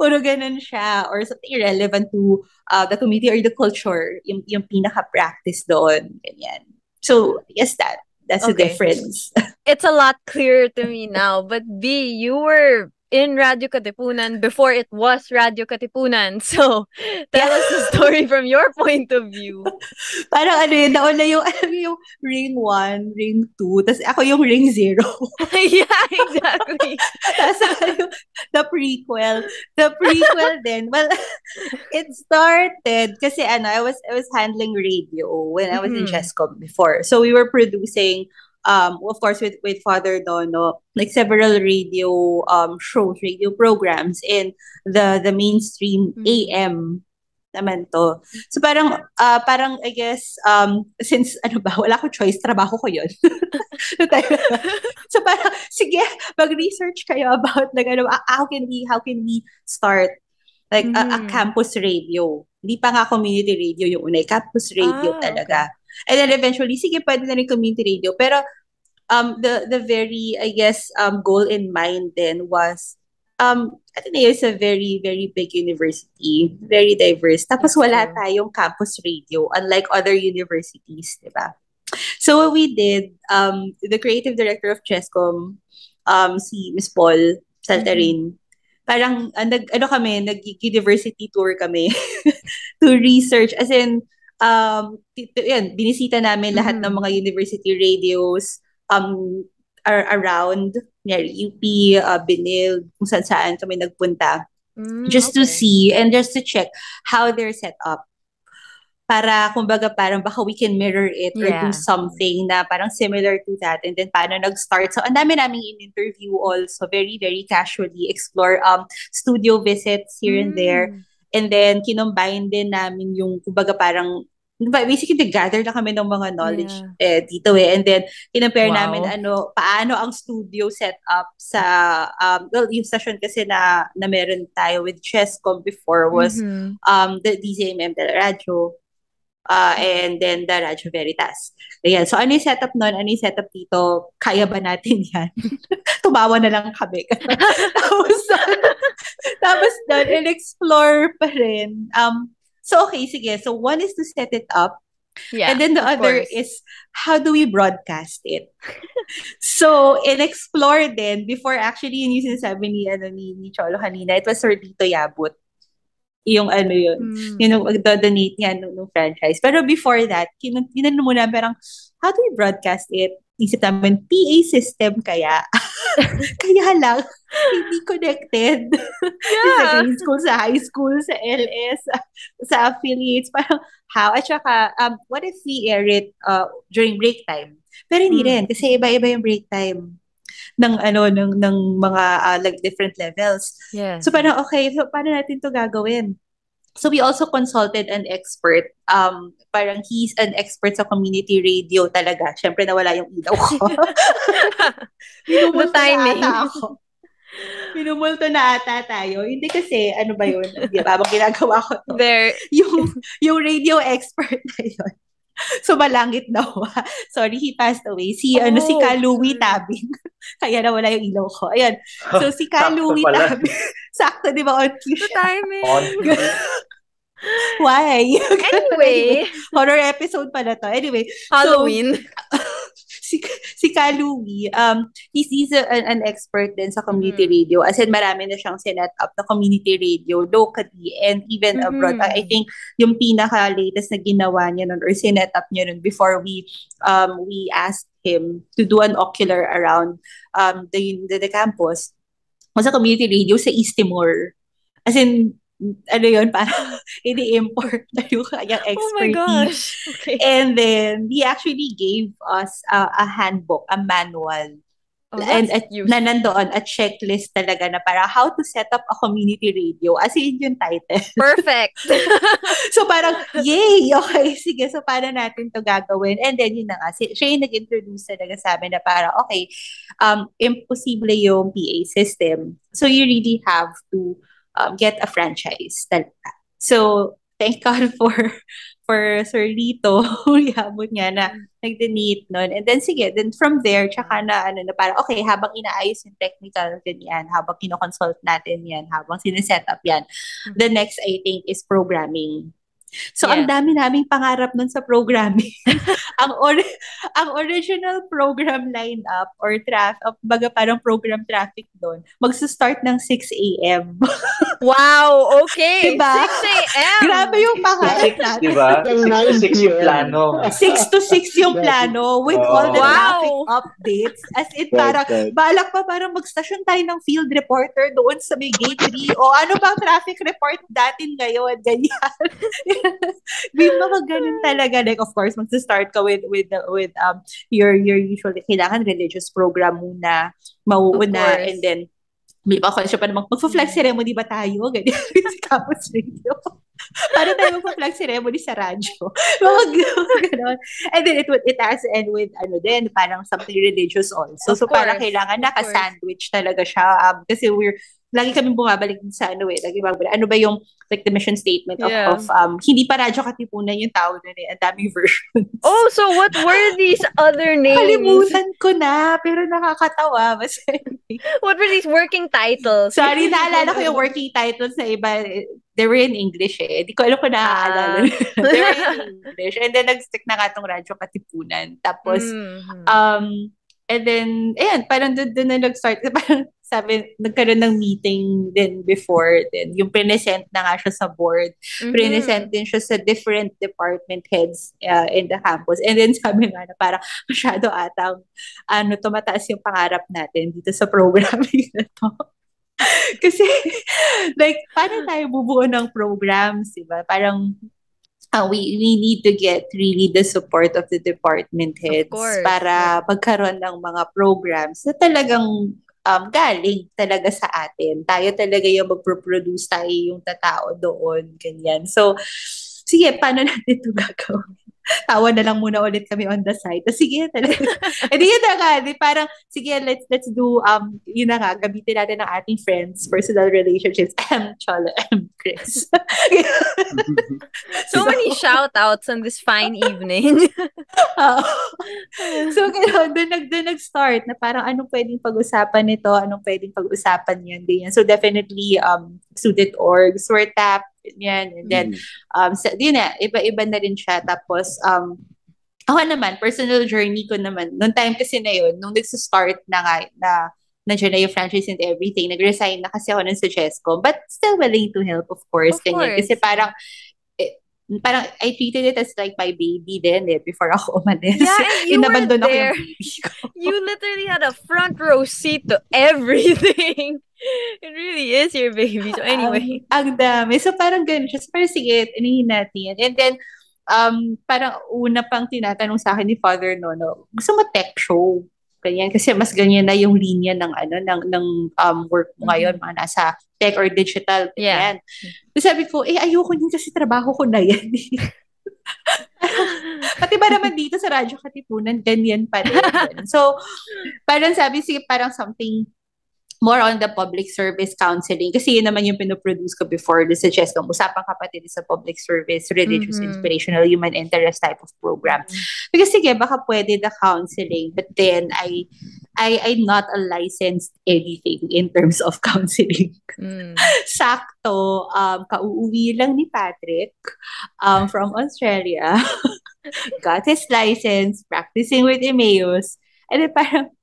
puro ganun siya or something relevant to uh, the community or the culture yung yung pinaka-practice doon ganyan so guess that that's the Okay. difference It's a lot clearer to me now. But B, you were in Radio Katipunan before it was Radio Katipunan. So tell us the story from your point of view. Parang ano yun, nauna yung, alam mo yung ring 1, ring 2, tapos ako yung ring 0. yeah, exactly. tapos ako yung the prequel. The prequel din, well, it started kasi ano, I was I was handling radio when I was in Mhm. Chescom before. So we were producing um of course with with Father Dono like several radio um shows, radio programs in the the mainstream. AM naman to. So parang ah, parang I guess um since ano ba wala ko choice trabaho ko 'yon. so parang sige mag-research kayo about like ano ah, how can we how can we start like a, a Mhm. campus radio. Hindi pa nga community radio yung una, eh, campus radio Ah, talaga. And then eventually sige pwede na rin community radio pero um the the very I guess um goal in mind then was um, Ateneo is a very, very big university. Very diverse. Tapos wala tayong campus radio, unlike other universities, di ba? So what we did, um, the creative director of Chescom, um, si Miss Paul Saltarin, parang ah, nag, ano kami, nag-university tour kami to research. As in, um, t- t- yan, binisita namin lahat Mhm. ng mga university radios um, are around, near UP, uh, Benil, kung saan saan kami nagpunta Mm, just to okay. see and just to check how they're set up. Para, kumbaga, parang baka we can mirror it or Yeah. do something na parang similar to that and then paano nag-start. So, ang dami naming in-interview also, very, very casually explore um studio visits here and there. Mm. And then, kinumbine din namin yung, kumbaga, parang, ba- basically, nag-gather na kami ng mga knowledge eh, dito eh. And then, kinempare Wow. namin, ano, paano ang studio setup sa, um, well, yung session kasi na, na meron tayo with Chescom before was Mhm. um, the DZMM de la Radio, uh, and then the Radio Veritas. Ayan. So, ano yung setup nun? Ano yung setup dito? Kaya ba natin yan? Tumawa na lang kami. tapos, tapos doon, in-explore pa rin. Um, so, okay, sige. So, one is to set it up. Yeah, and then the other course. is, how do we broadcast it? so, in-explore din, before actually, yun yung sinasabi ni, ano, ni, ni Cholo kanina, it was Sir Tito Yabut. Yung ano yun, Mm. yung mag-donate niya nung, nung franchise. Pero before that, kin- tinanong muna, parang, how do we broadcast it? Isip namin, PA system kaya? kaya lang, hindi connected. sa Yeah. grade school, sa high school, sa LS, sa, sa affiliates, parang how? At saka, um, what if we air it uh, during break time? Pero hindi Mm. rin, kasi iba-iba yung break time ng ano ng ng mga uh, like different levels. Yes. So parang okay, so paano natin to gagawin? So we also consulted an expert. Um, parang he's an expert sa community radio talaga. Siyempre nawala yung ilaw ko. Minumulto The timing. na ata ako. Minumulto na ata tayo. Hindi kasi, ano ba yun? Di ba? Habang ginagawa ko to. There. Yung, yung radio expert na yun. So, malangit nawa. Sorry, he passed away. Si, ano, si Oh, Kalui. Tabing. Kaya nawala yung ilaw ko. Ayan. So, si Kalui. Tabing. Sakto, di ba? On cue The siya. timing. On. Why? Anyway, Horror episode pala to. Anyway, Halloween. Si, si Kalui, um, he's, he's a- an, an expert din sa community Mhm. radio. As in, marami na siyang sinet up na community radio locally and even abroad. Mhm. I I think yung pinaka-latest na ginawa niya nun or sinet up niya nun before we um, we asked him to do an ocular around um, the, the, the campus was sa community radio sa East Timor. As in, ano yun, parang ini-import na yung kanyang Oh my expertise. gosh. Okay. And then he actually gave us a, a handbook, a manual. Oh, and at, na nandoon, a checklist talaga na para how to set up a community radio. As in yung title. Perfect. so parang, yay! Okay, sige. So paano natin to gagawin? And then yun na nga, si, siya yung nag-introduce talaga sa amin na para, okay, um, imposible yung PA system. So you really have to um, get a franchise talaga. So, thank God for for Sir Lito, yabot nga na nag-donate nun. And then, sige, then from there, tsaka na, ano na, parang, okay, habang inaayos yung technical ganyan, habang kinoconsult natin yan, habang sineset up yan, the next, I think, is programming. So, ang Yes. dami naming pangarap nun sa programming. ang ori- ang original program lineup or traffic, baga parang program traffic doon, magsa-start ng 6 a.m. wow. Okay. Diba? 6 a.m. Grabe yung pangarap natin. di ba? Till Six to 9 six yung PM. plano. 6 to 6 yung plano with all the Wow. traffic updates. As in, Right, parang, right. balak pa parang mag-station tayo ng field reporter doon sa may gate 3. o ano bang traffic report datin ngayon? Ganyan. May mga ganun talaga. Like, of course, mag-start ka with, with, with um, your, your usual, kailangan religious program muna, mauuna, and then, may pa question pa naman, mag-flag ceremony ba tayo? Ganyan. sa campus radio. Paano tayo mag-flag ceremony sa radyo? Mga ganon. And then it would it has to end with ano din, parang something religious also. Of so parang course, kailangan of course. naka-sandwich talaga siya um, kasi we're lagi kami bumabalik sa ano eh, lagi bumabalik. Ano ba yung like the mission statement of, Yeah. of um hindi pa radyo katipunan yung tao na eh, ang daming versions. Oh, so what were these other names? Kalimutan ko na, pero nakakatawa. Basta, What were these working titles? sorry, naalala ko yung working titles na iba. They were in English eh. Di ko alam kung naaalala. They were in English. And then nag-stick na nga tong radyo katipunan. Tapos, Mhm. Um, and then, ayan, parang doon, doon na nag-start. Parang sabi, nagkaroon ng meeting din before. Then, yung present na nga siya sa board. Mhm. Present din siya sa different department heads uh, in the campus. And then sabi nga na parang masyado atang ano, tumataas yung pangarap natin dito sa programming na to. Kasi, like, paano tayo bubuo ng programs, di ba? Parang, uh, we, we need to get really the support of the department heads para magkaroon ng mga programs na talagang um, galing talaga sa atin. Tayo talaga yung magpro-produce, tayo yung tatao doon, ganyan. So, sige, paano natin ito gagawin? Tawa na lang muna ulit kami on the side. Tapos, sige, talaga. E di yun na nga, di parang, sige, let's, let's do, um, yun na nga, gamitin natin ang ating friends, personal relationships, M, Chola, M, Chris. So many shout outs on this fine evening. So, gano'n, doon, nag, doon nag-start na parang anong pwedeng pag-usapan nito, anong pwedeng pag-usapan yan, ganyan. So, definitely, um, student orgs were tapped, yan, and then, um, sa, yun na, iba-iba na rin siya. Tapos, um, ako naman, personal journey ko naman, noong time kasi na yun, nung nagsa-start na nga, na, nandiyan na yung franchise and everything, nag-resign na kasi ako ng sa Chesco, but still willing to help, of course, Of ganyan. course. Kasi parang, eh, parang I treated it as like my baby din eh, before ako umalis. Yeah, and you were Inabandon ako there. yung baby ko. you literally had a front row seat to everything. It really is your baby. So anyway. Ang, ang dami. So parang ganun siya. So parang sige, inihin natin. And then, um, parang una pang tinatanong sa akin ni Father Nono, gusto mo tech show? Ganyan. Kasi mas ganyan na yung linya ng ano ng ng um, work mo ngayon, mga nasa tech or digital. Yeah. Ganyan. So sabi ko, eh ayoko yun kasi trabaho ko na yan. Pati ba naman dito sa Radyo Katipunan, ganyan pa rin. So, parang sabi, sige, parang something more on the public service counseling. Kasi yun naman yung pinoproduce ko before the suggest kong usapang kapatid sa public service, religious, Mhm. inspirational, human interest type of program. Because sige, baka pwede the counseling, but then I, I, I'm not a licensed anything in terms of counseling. Mm. Sakto, um, kauuwi lang ni Patrick um, from Australia. Got his license, practicing with Emmaus. And then parang,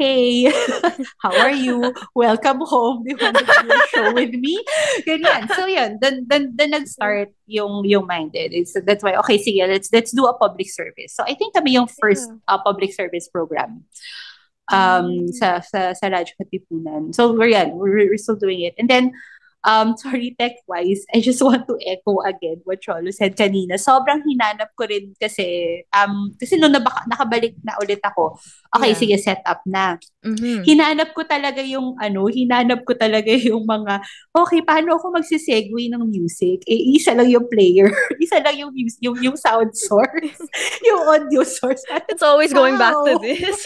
hey, how are you? Welcome home. Do you want to do a show with me? Ganyan. So yun, then, then, then nag-start yung, yung minded. It's, that's why, okay, sige, let's, let's do a public service. So I think kami yung first uh, public service program um sa sa sa Radyo Katipunan. So we're yan, we're, we're still doing it. And then um sorry tech wise, I just want to echo again what Cholo said kanina. Sobrang hinanap ko rin kasi um kasi nung nabaka, nakabalik na ulit ako. Okay, Yeah. sige, set up na. Mhm. Hinanap ko talaga yung ano, hinanap ko talaga yung mga okay, paano ako magse-segue ng music? Eh isa lang yung player, isa lang yung yung yung sound source, yung audio source. It's always going back to Wow. this.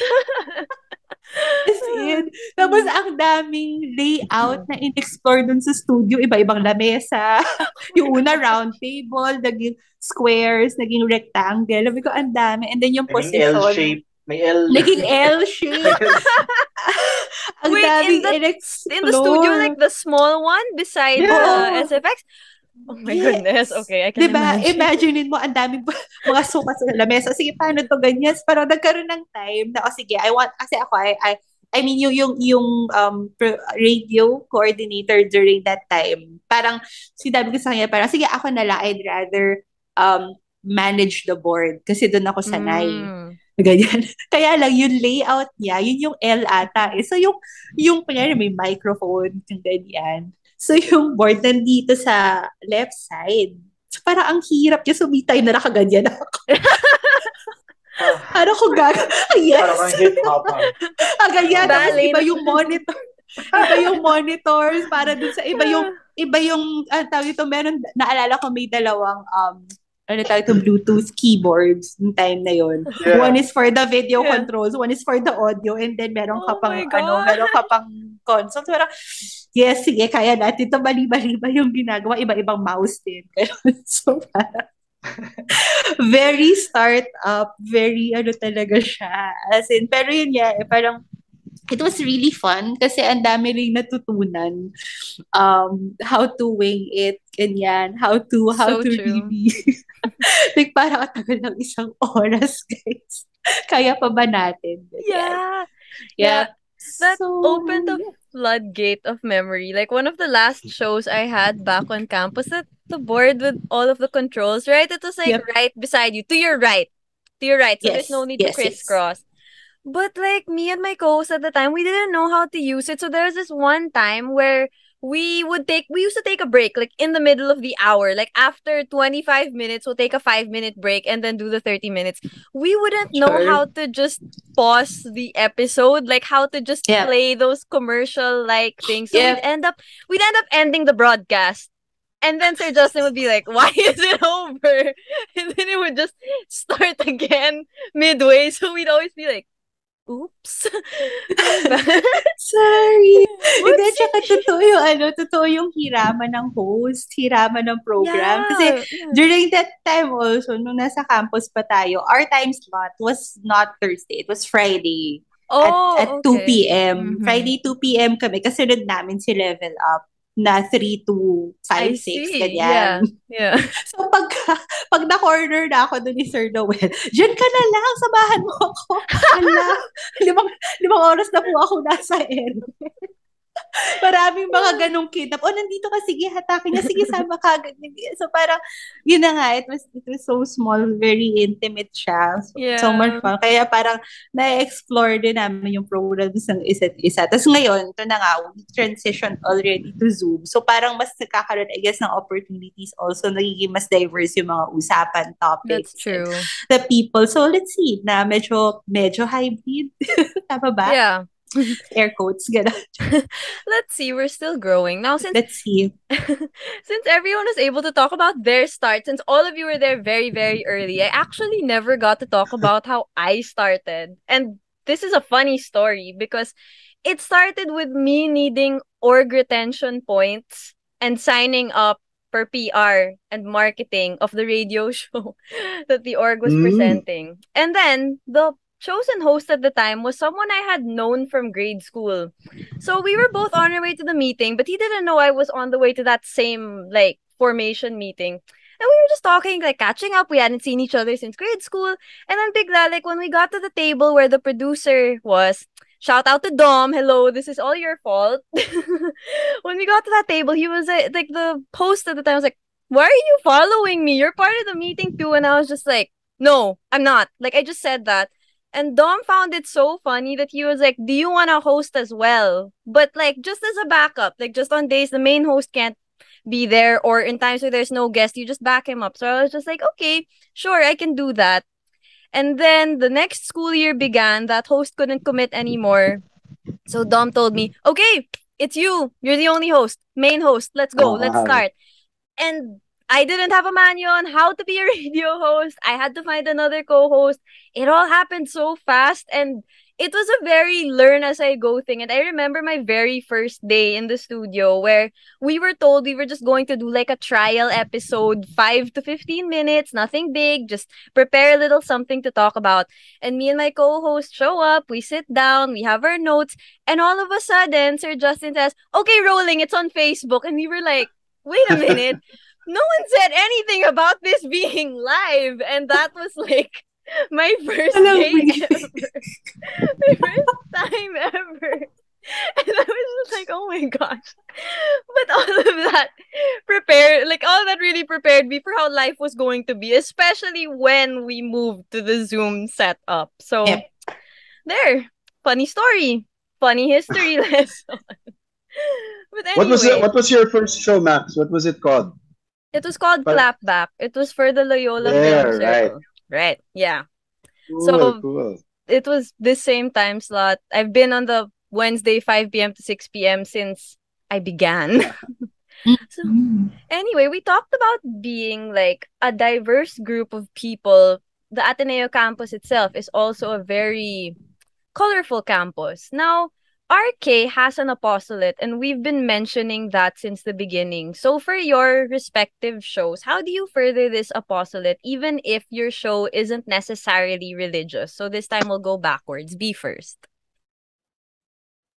As in, tapos ang daming layout na in-explore dun sa studio. Iba-ibang lamesa. yung una, round table, naging squares, naging rectangle. Sabi ko, ang dami. And then yung Naging position. L-shape. May L. Naging L-shape. ang Wait, in daming the- in-explore. In the studio, like the small one beside Yeah. the SFX. Oh my Yes. goodness. Okay, I can Diba? imagine. Imaginein mo, ang daming mga sukat sa lamesa. Sige, paano to ganyan? Parang nagkaroon ng time na, oh, sige, I want, kasi ako, I, I, I mean, yung, yung, yung um, radio coordinator during that time, parang, sinabi ko sa kanya, parang, sige, ako na lang, I'd rather um, manage the board kasi doon ako sanay. Mm. Ganyan. Kaya lang, yung layout niya, yun yung L ata. Eh. So, yung, yung, kunyari, may microphone, yung ganyan. So, yung board nandito sa left side. So, parang ang hirap niya sumitay na nakaganyan ako. Parang ko gag... Ah, yes! Parang kang hip-hop. ah. Ganyan. Tapos iba yung monitor. iba yung monitors para dun sa iba yung iba yung ah, tawag ito meron naalala ko may dalawang um ano tawag ito Bluetooth keyboards yung time na yon. Yeah. One is for the video Yeah. controls, one is for the audio and then meron ka Oh pang ano, meron ka pang So, parang, yes, sige, kaya natin ito. Mali-mali ba yung ginagawa? Iba-ibang mouse din. So, parang, very start-up, very ano talaga siya. As in, pero yun nga, eh, parang it was really fun kasi ang dami rin natutunan um how to wing it ganyan how to how So to true. really like parang ang tagal ng isang oras guys kaya pa ba natin Ganyan. Yeah. yeah That So, opened the floodgate of memory. Like one of the last shows I had back on campus at the board with all of the controls, right? It was like Yep. right beside you, to your right. To your right. So Yes, there's no need to yes, yes. crisscross. But like me and my co-host at the time, we didn't know how to use it. So there was this one time where we would take we used to take a break like in the middle of the hour. Like after 25 minutes, we'll take a 5 minute break and then do the 30 minutes. We wouldn't know Sure. how to just pause the episode, like how to just Yeah. play those commercial like things. So Yeah. we'd end up we'd end up ending the broadcast. And then Sir Justin would be like, Why is it over? And then it would just start again midway. So we'd always be like, Oops. sorry hindi Whoopsie. tsaka totoo yung ano totoo yung hiraman ng host hiraman ng program kasi Yeah, yeah. during that time also, nung nasa campus pa tayo, our time slot was not Thursday. It was Friday Oh, at, at 2 okay. p.m. Mhm. Friday 2 p.m. kami. Kasunod namin si Level Up na 3 to 5, I 6, see. ganyan. Yeah. So pag, pag na-corner na ako doon ni Sir Noel, dyan ka na lang, samahan mo ako. Ala, limang, limang oras na po ako nasa air. Maraming mga ganong kidnap. O, nandito ka, sige, hatakin niya. Sige, sama ka. Ganyan. So, parang, yun na nga, it was, it was so small, very intimate siya. So, Yeah. so much fun. Kaya parang, na-explore din namin yung programs ng isa't isa. Tapos ngayon, ito na nga, we transition already to Zoom. So, parang mas nagkakaroon, I guess, ng opportunities also, nagiging mas diverse yung mga usapan, topics, That's true. the people. So, let's see, na medyo, medyo hybrid. Tama ba? Yeah. Air quotes, gano'n. Let's see. We're still growing. Now, since Let's see. since everyone was able to talk about their start, since all of you were there very, very early, I actually never got to talk about how I started. And this is a funny story because it started with me needing org retention points and signing up for PR and marketing of the radio show that the org was Mm. presenting. And then the chosen host at the time was someone I had known from grade school. So we were both on our way to the meeting, but he didn't know I was on the way to that same like formation meeting. And we were just talking, like catching up. We hadn't seen each other since grade school. And then bigla, like when we got to the table where the producer was, shout out to Dom, hello, this is all your fault. when we got to that table, he was uh, like the host at the time was like, Why are you following me? You're part of the meeting too. And I was just like, No, I'm not. Like I just said that. And Dom found it so funny that he was like, Do you want to host as well? But like, just as a backup, like, just on days the main host can't be there, or in times where there's no guest, you just back him up. So I was just like, Okay, sure, I can do that. And then the next school year began, that host couldn't commit anymore. So Dom told me, Okay, it's you. You're the only host, main host. Let's go, let's start. And I didn't have a manual on how to be a radio host. I had to find another co-host. It all happened so fast and it was a very learn as I go thing. And I remember my very first day in the studio where we were told we were just going to do like a trial episode, 5 to 15 minutes, nothing big, just prepare a little something to talk about. And me and my co-host show up, we sit down, we have our notes, and all of a sudden Sir Justin says, "Okay, rolling, it's on Facebook." And we were like, "Wait a minute." no one said anything about this being live and that was like my first Alam day ever my first time ever and I was just like oh my gosh but all of that prepared like all that really prepared me for how life was going to be especially when we moved to the zoom setup so Yep. there funny story funny history lesson but anyway What was it? What was your first show, Max? What was it called? It was called But- Clapback. It was for the Loyola There, Film right. Circle. Right. Yeah. Cool, So- cool. It was this same time slot. I've been on the Wednesday 5 p.m. to 6 p.m. since I began. so anyway, we talked about being like a diverse group of people. The Ateneo campus itself is also a very colorful campus. Now, RK has an apostolate, and we've been mentioning that since the beginning. So, for your respective shows, how do you further this apostolate, even if your show isn't necessarily religious? So, this time we'll go backwards. Be first.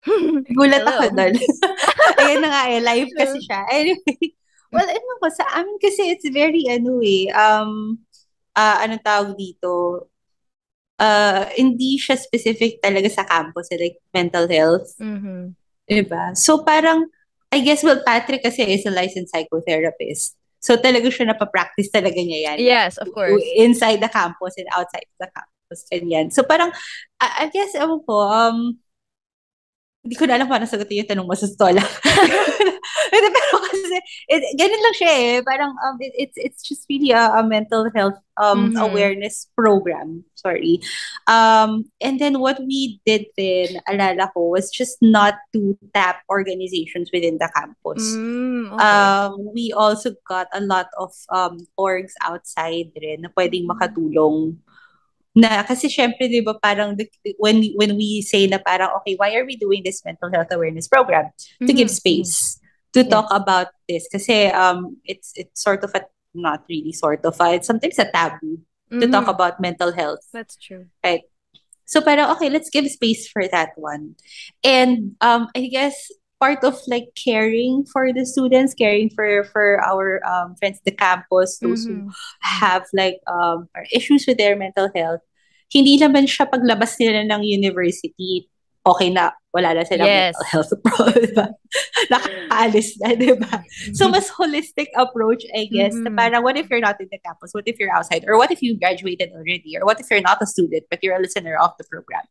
Gulat ako doon. Ayan na nga eh, live kasi siya. Anyway, well, ano ko, sa amin kasi it's very, ano eh, um, ah anong tawag dito, uh, hindi siya specific talaga sa campus, eh, like mental health. Mm-hmm. Diba? So parang, I guess, well, Patrick kasi is a licensed psychotherapist. So talaga siya napapractice talaga niya yan. Yes, of course. Inside the campus and outside the campus. Ganyan. So parang, I, I guess, ewan ko, um, hindi ko na alam paano sagutin yung tanong mo sa stola. Pero kasi, it, ganun lang siya eh. Parang, um, it, it's, it's just really a, a mental health um, Mhm. awareness program. Sorry. Um, and then what we did then, alala ko, was just not to tap organizations within the campus. Mm, okay. Um, we also got a lot of um, orgs outside rin na pwedeng makatulong. Na, kasi syempre, di ba, parang the- when, when we say na parang, okay, why are we doing this mental health awareness program? To give Mhm, space to Yes. talk about this. Kasi um, it's, it's sort of a, not really sort of a, it's sometimes a taboo to talk about mental health. That's true. Right. So parang, okay, let's give space for that one. And um, I guess part of like caring for the students, caring for for our um, friends at the campus, those who Mhm. have like um, issues with their mental health, hindi naman siya paglabas nila ng university, okay na, wala na silang Yes. mental health problem. Nakaalis na, di ba? So, mas holistic approach, I guess, na Mhm. parang what if you're not in the campus? What if you're outside? Or what if you graduated already? Or what if you're not a student but you're a listener of the program?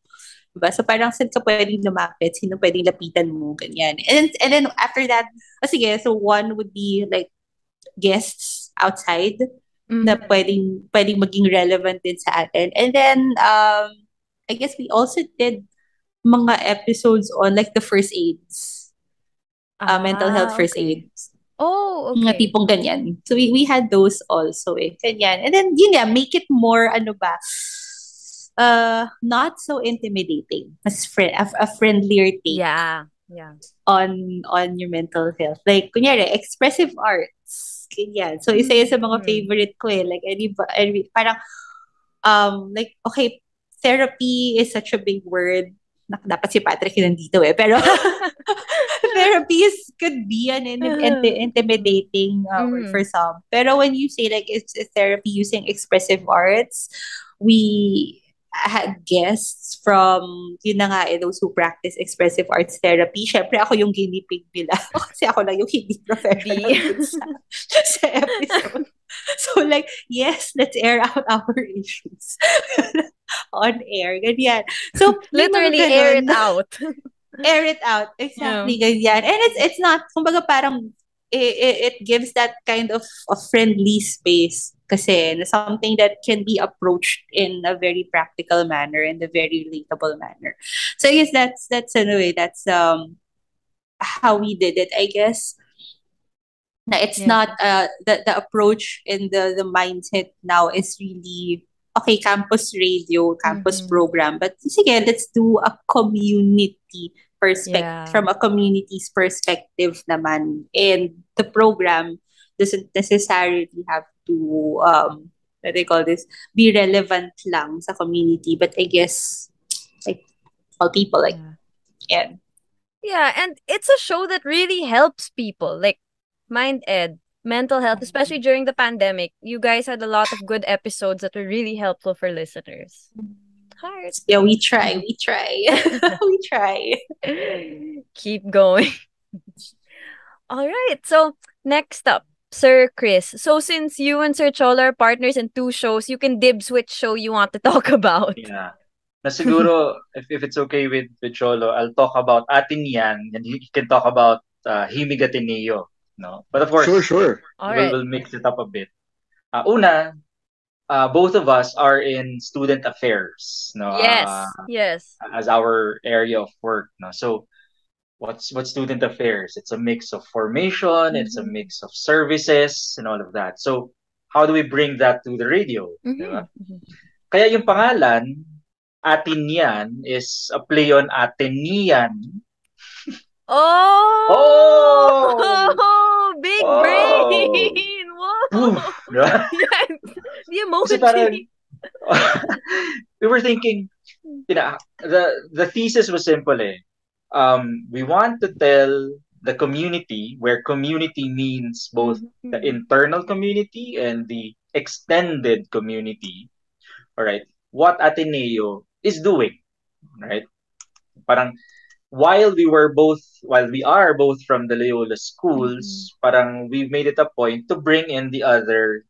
Diba? So, parang saan ka pwedeng lumapit? Sino pwedeng lapitan mo? Ganyan. And, and then, after that, oh, sige, so one would be like guests outside na Mhm. pwedeng, pwedeng maging relevant din sa atin. And then, um, I guess we also did mga episodes on like the first aids. uh, mental health Ah, first okay. aids. Oh, Mga tipong ganyan. So we, we had those also eh. Ganyan. And then, yun nga, make it more, ano ba, uh, not so intimidating. Mas fri- a, a friendlier take Yeah. Yeah. on on your mental health. Like, kunyari, expressive arts. Ganyan. So, isa yun sa mga Mhm. favorite ko eh. Like, any, any, parang, um, like, okay, therapy is such a big word. Nak- Dapat si Patrick nandito eh. Pero, therapies could be an in- inti- intimidating uh, Mhm. for some. Pero when you say like it's a therapy using expressive arts, we had guests from, yun na nga eh, those who practice expressive arts therapy. Syempre, ako yung guinea pig nila. Kasi ako lang yung hindi professional sa, sa episode. So like, yes, let's air out our issues on air. Ganyan. So, Literally air it out. air it out. Exactly, ganyan. And it's it's not, kumbaga parang, it, it, gives that kind of a friendly space kasi something that can be approached in a very practical manner and a very relatable manner. So I guess that's that's in a way that's um how we did it. I guess na it's Yes. not uh the the approach and the the mindset now is really okay campus radio campus Mhm. program but sige let's do a community perspective Yeah. from a community's perspective naman and the program doesn't necessarily have to um what do they call this be relevant lang sa community but I guess like all people like Yeah. yeah Yeah, and it's a show that really helps people. Like Mind Ed, mental health, especially during the pandemic. You guys had a lot of good episodes that were really helpful for listeners. Heart. yeah we try we try we try Keep going. All right. So, next up, Sir Chris. So, since you and Sir Cholo are partners in two shows, you can dibs which show you want to talk about. Yeah. Na siguro, if, if it's okay with, with Cholo, I'll talk about Atin Yan, and he can talk about uh, Himig Ateneo. No? But of course, Sure, sure. We'll, right. we'll mix it up a bit. Uh, una, uh, both of us are in student affairs. No? Yes. Uh, Yes. as our area of work. No? So, what's what's student affairs? It's a mix of formation, it's a Mhm. mix of services, and all of that. So, how do we bring that to the radio? Mhm. Diba? Mhm. Kaya yung pangalan, Atin Yan, is a play on Atenian Oh! Oh! big brain! Whoa! Oof, diba? Yes. The Kasi parang, we were thinking, you know, the the thesis was simple eh. Um, we want to tell the community where community means both the internal community and the extended community. All right, what Ateneo is doing, right? Parang while we were both while we are both from the Loyola schools, parang we made it a point to bring in the other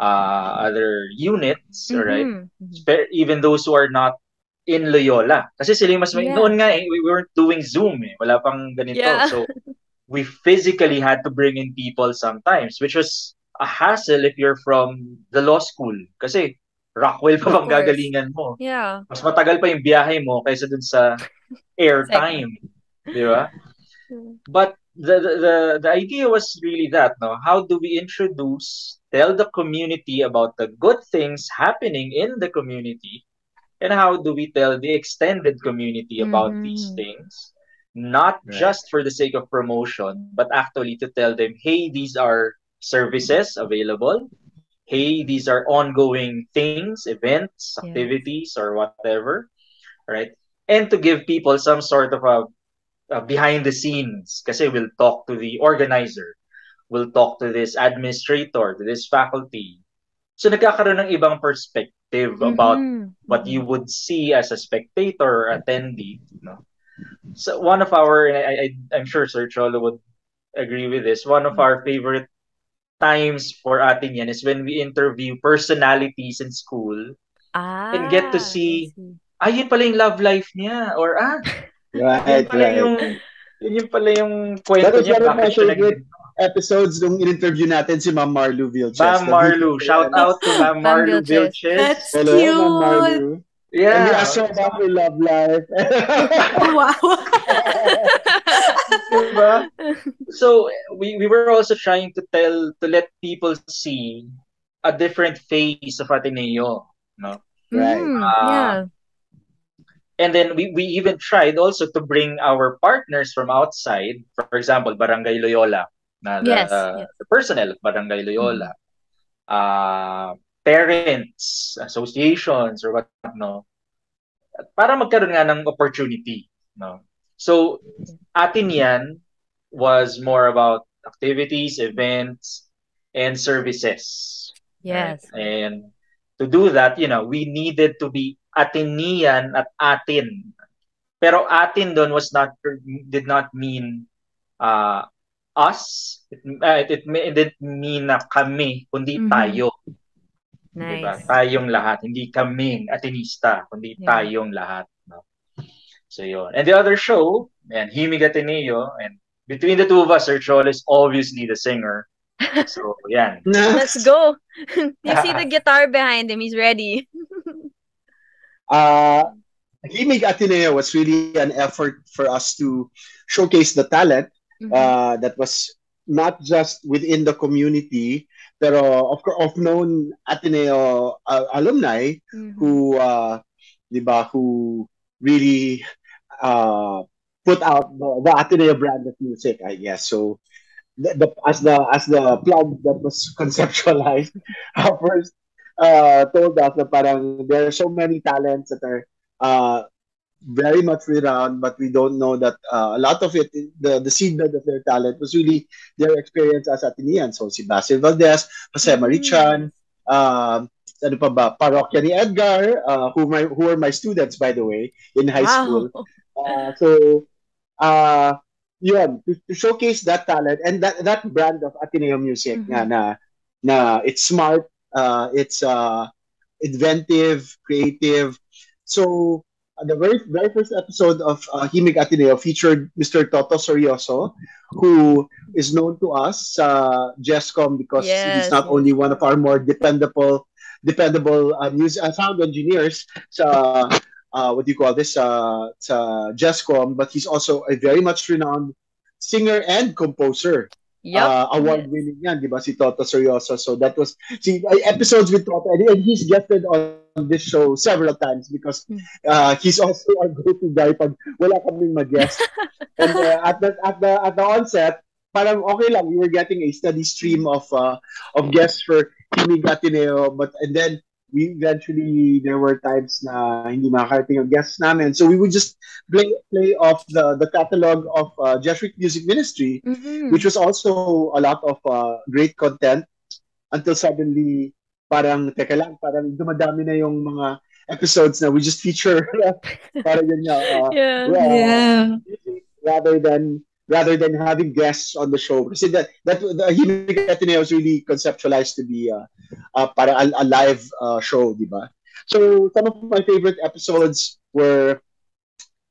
uh other units, all right? Mhm. Spe- even those who are not in Loyola. Kasi sila yung mas may, Yeah. noon nga eh, we weren't doing Zoom eh. Wala pang ganito. Yeah. So, we physically had to bring in people sometimes, which was a hassle if you're from the law school. Kasi, Rockwell pa bang gagalingan mo. Yeah. Mas matagal pa yung biyahe mo kaysa dun sa airtime. Di ba? But the, the the the idea was really that no how do we introduce tell the community about the good things happening in the community and how do we tell the extended community about these Mhm. things not Right. just for the sake of promotion but actually to tell them hey these are services available hey these are ongoing things events Yeah. activities or whatever right? And to give people some sort of a, a behind the scenes because we'll talk to the organizer we'll talk to this administrator to this faculty. So nagkakaroon ng ibang perspective about Mhm. what you would see as a spectator or attendee no? So one of our and I, I I'm sure Sir Cholo would agree with this one of our favorite times for atin yan is when we interview personalities in school Ah, and get to I see ah yun pala yung love life niya or ah yun Right, pala right. yung yun yung pala yung That kwento was niya one of my bakit siya nag episodes nung in-interview natin si Ma'am Marlu Vilches. Ma'am Marlu shout out to Ma'am Marlu Vilches. That's Hello, cute. Ma'am Marlu. And we yeah asked her about her love life. wow. Diba? So we we were also trying to tell to let people see a different face of Ateneo, no? Right. Mhm, Ah, yeah. And then we, we even tried also to bring our partners from outside, for example, Barangay Loyola, na the, Yes, yes. the personnel of Barangay Loyola, uh, parents, associations, or what no, para magkaroon nga ng opportunity, no. So atin yan was more about activities, events, and services. Yes. And to do that, you know, we needed to be Atenean at atin. Pero atin doon was not did not mean uh, us. It, uh, it, it, it didn't mean na kami, kundi Mhm. tayo. Diba? Nice. Tayong lahat. Hindi kaming Atenista, kundi Yeah. tayong lahat. No? So yun. And the other show, and Himig Ateneo, and between the two of us, Sir Chol is obviously the singer. So yan. Let's go. you see the guitar behind him. He's ready. uh, Himig Ateneo was really an effort for us to showcase the talent Mhm. uh, that was not just within the community, pero of course of known Ateneo uh, alumni Mhm. who, uh, di ba, who really uh, put out the, the Ateneo brand of music, I guess. So, the, the, as the as the plug that was conceptualized uh, first uh, told us that parang there are so many talents that are uh, very much renowned, but we don't know that uh, a lot of it, the the seedbed of their talent was really their experience as Ateneans. So si Basil Valdez, Jose Mm. Mari Chan, um, ano pa ba, parokya ni Edgar, uh, who my who were my students by the way in high school. Uh, so, uh, yun, to, to showcase that talent and that that brand of Ateneo music Mhm. nga na na it's smart, uh, it's uh, inventive, creative. So, uh, the very very first episode of uh, Himig Ateneo featured Mr. Toto Sorioso, who is known to us sa Jescom because he's Yes, not only one of our more dependable dependable uh, music uh, sound engineers sa uh, what do you call this uh, sa Jescom, but he's also a very much renowned singer and composer. Yup. Uh, award winning yan, di ba? Si Toto Sorioso. So that was, see, uh, episodes with Toto, and, and he's guested on this show several times because uh, he's also our go-to guy pag wala kaming mag-guest. and uh, at the at the at the onset, parang okay lang. We were getting a steady stream of uh, of guests for Kimig Ateneo, but and then we eventually there were times na hindi makakarating ang guests namin. So we would just play play off the the catalog of uh, Jesuit Music Ministry, Mhm. which was also a lot of uh, great content until suddenly parang teka lang, parang dumadami na yung mga episodes na we just feature parang yun nga, uh, Yeah. well, Yeah. rather than rather than having guests on the show kasi that that the Himig Ateneo was really conceptualized to be uh, uh para a, a live uh, show di ba so some of my favorite episodes were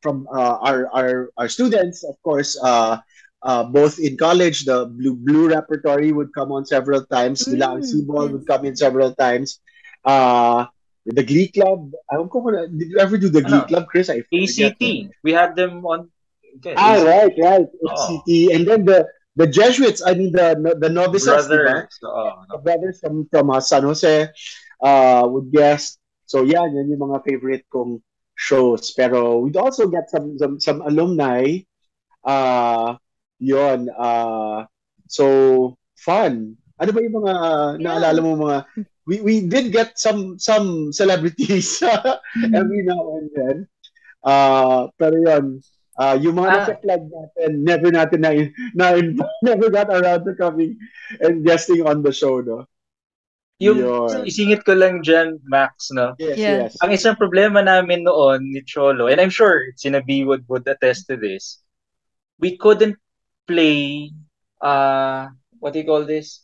from uh, our our our students of course uh uh, both in college, the Blue Blue Repertory would come on several times. The Lang Mm, Seaball would come in several times. Uh, the Glee Club. I don't know. Did you ever do the Glee Ano? Club, Chris? I forget. ACT. We had them on. Okay, Ah, right, right. Oh. ACT. And then the the Jesuits, I mean the the novices, diba? Brothers. Oh, the brothers from from uh, San Jose uh, would guest. So yeah, yan yung mga favorite kong shows. Pero we'd also get some some, some alumni. Uh, yon. Uh, so fun. Ano ba yung mga naalala mo mga we we did get some some celebrities every now and then. Uh, pero yon. Uh, yung mga Ah. nasa flag natin, never natin na, na never got around to coming and guesting on the show, no? Yung Yun. isingit ko lang dyan, Max, no? Yes, Yeah. yes. Ang isang problema namin noon ni Cholo, and I'm sure Sinabi would, would attest to this, we couldn't play, uh, what do you call this?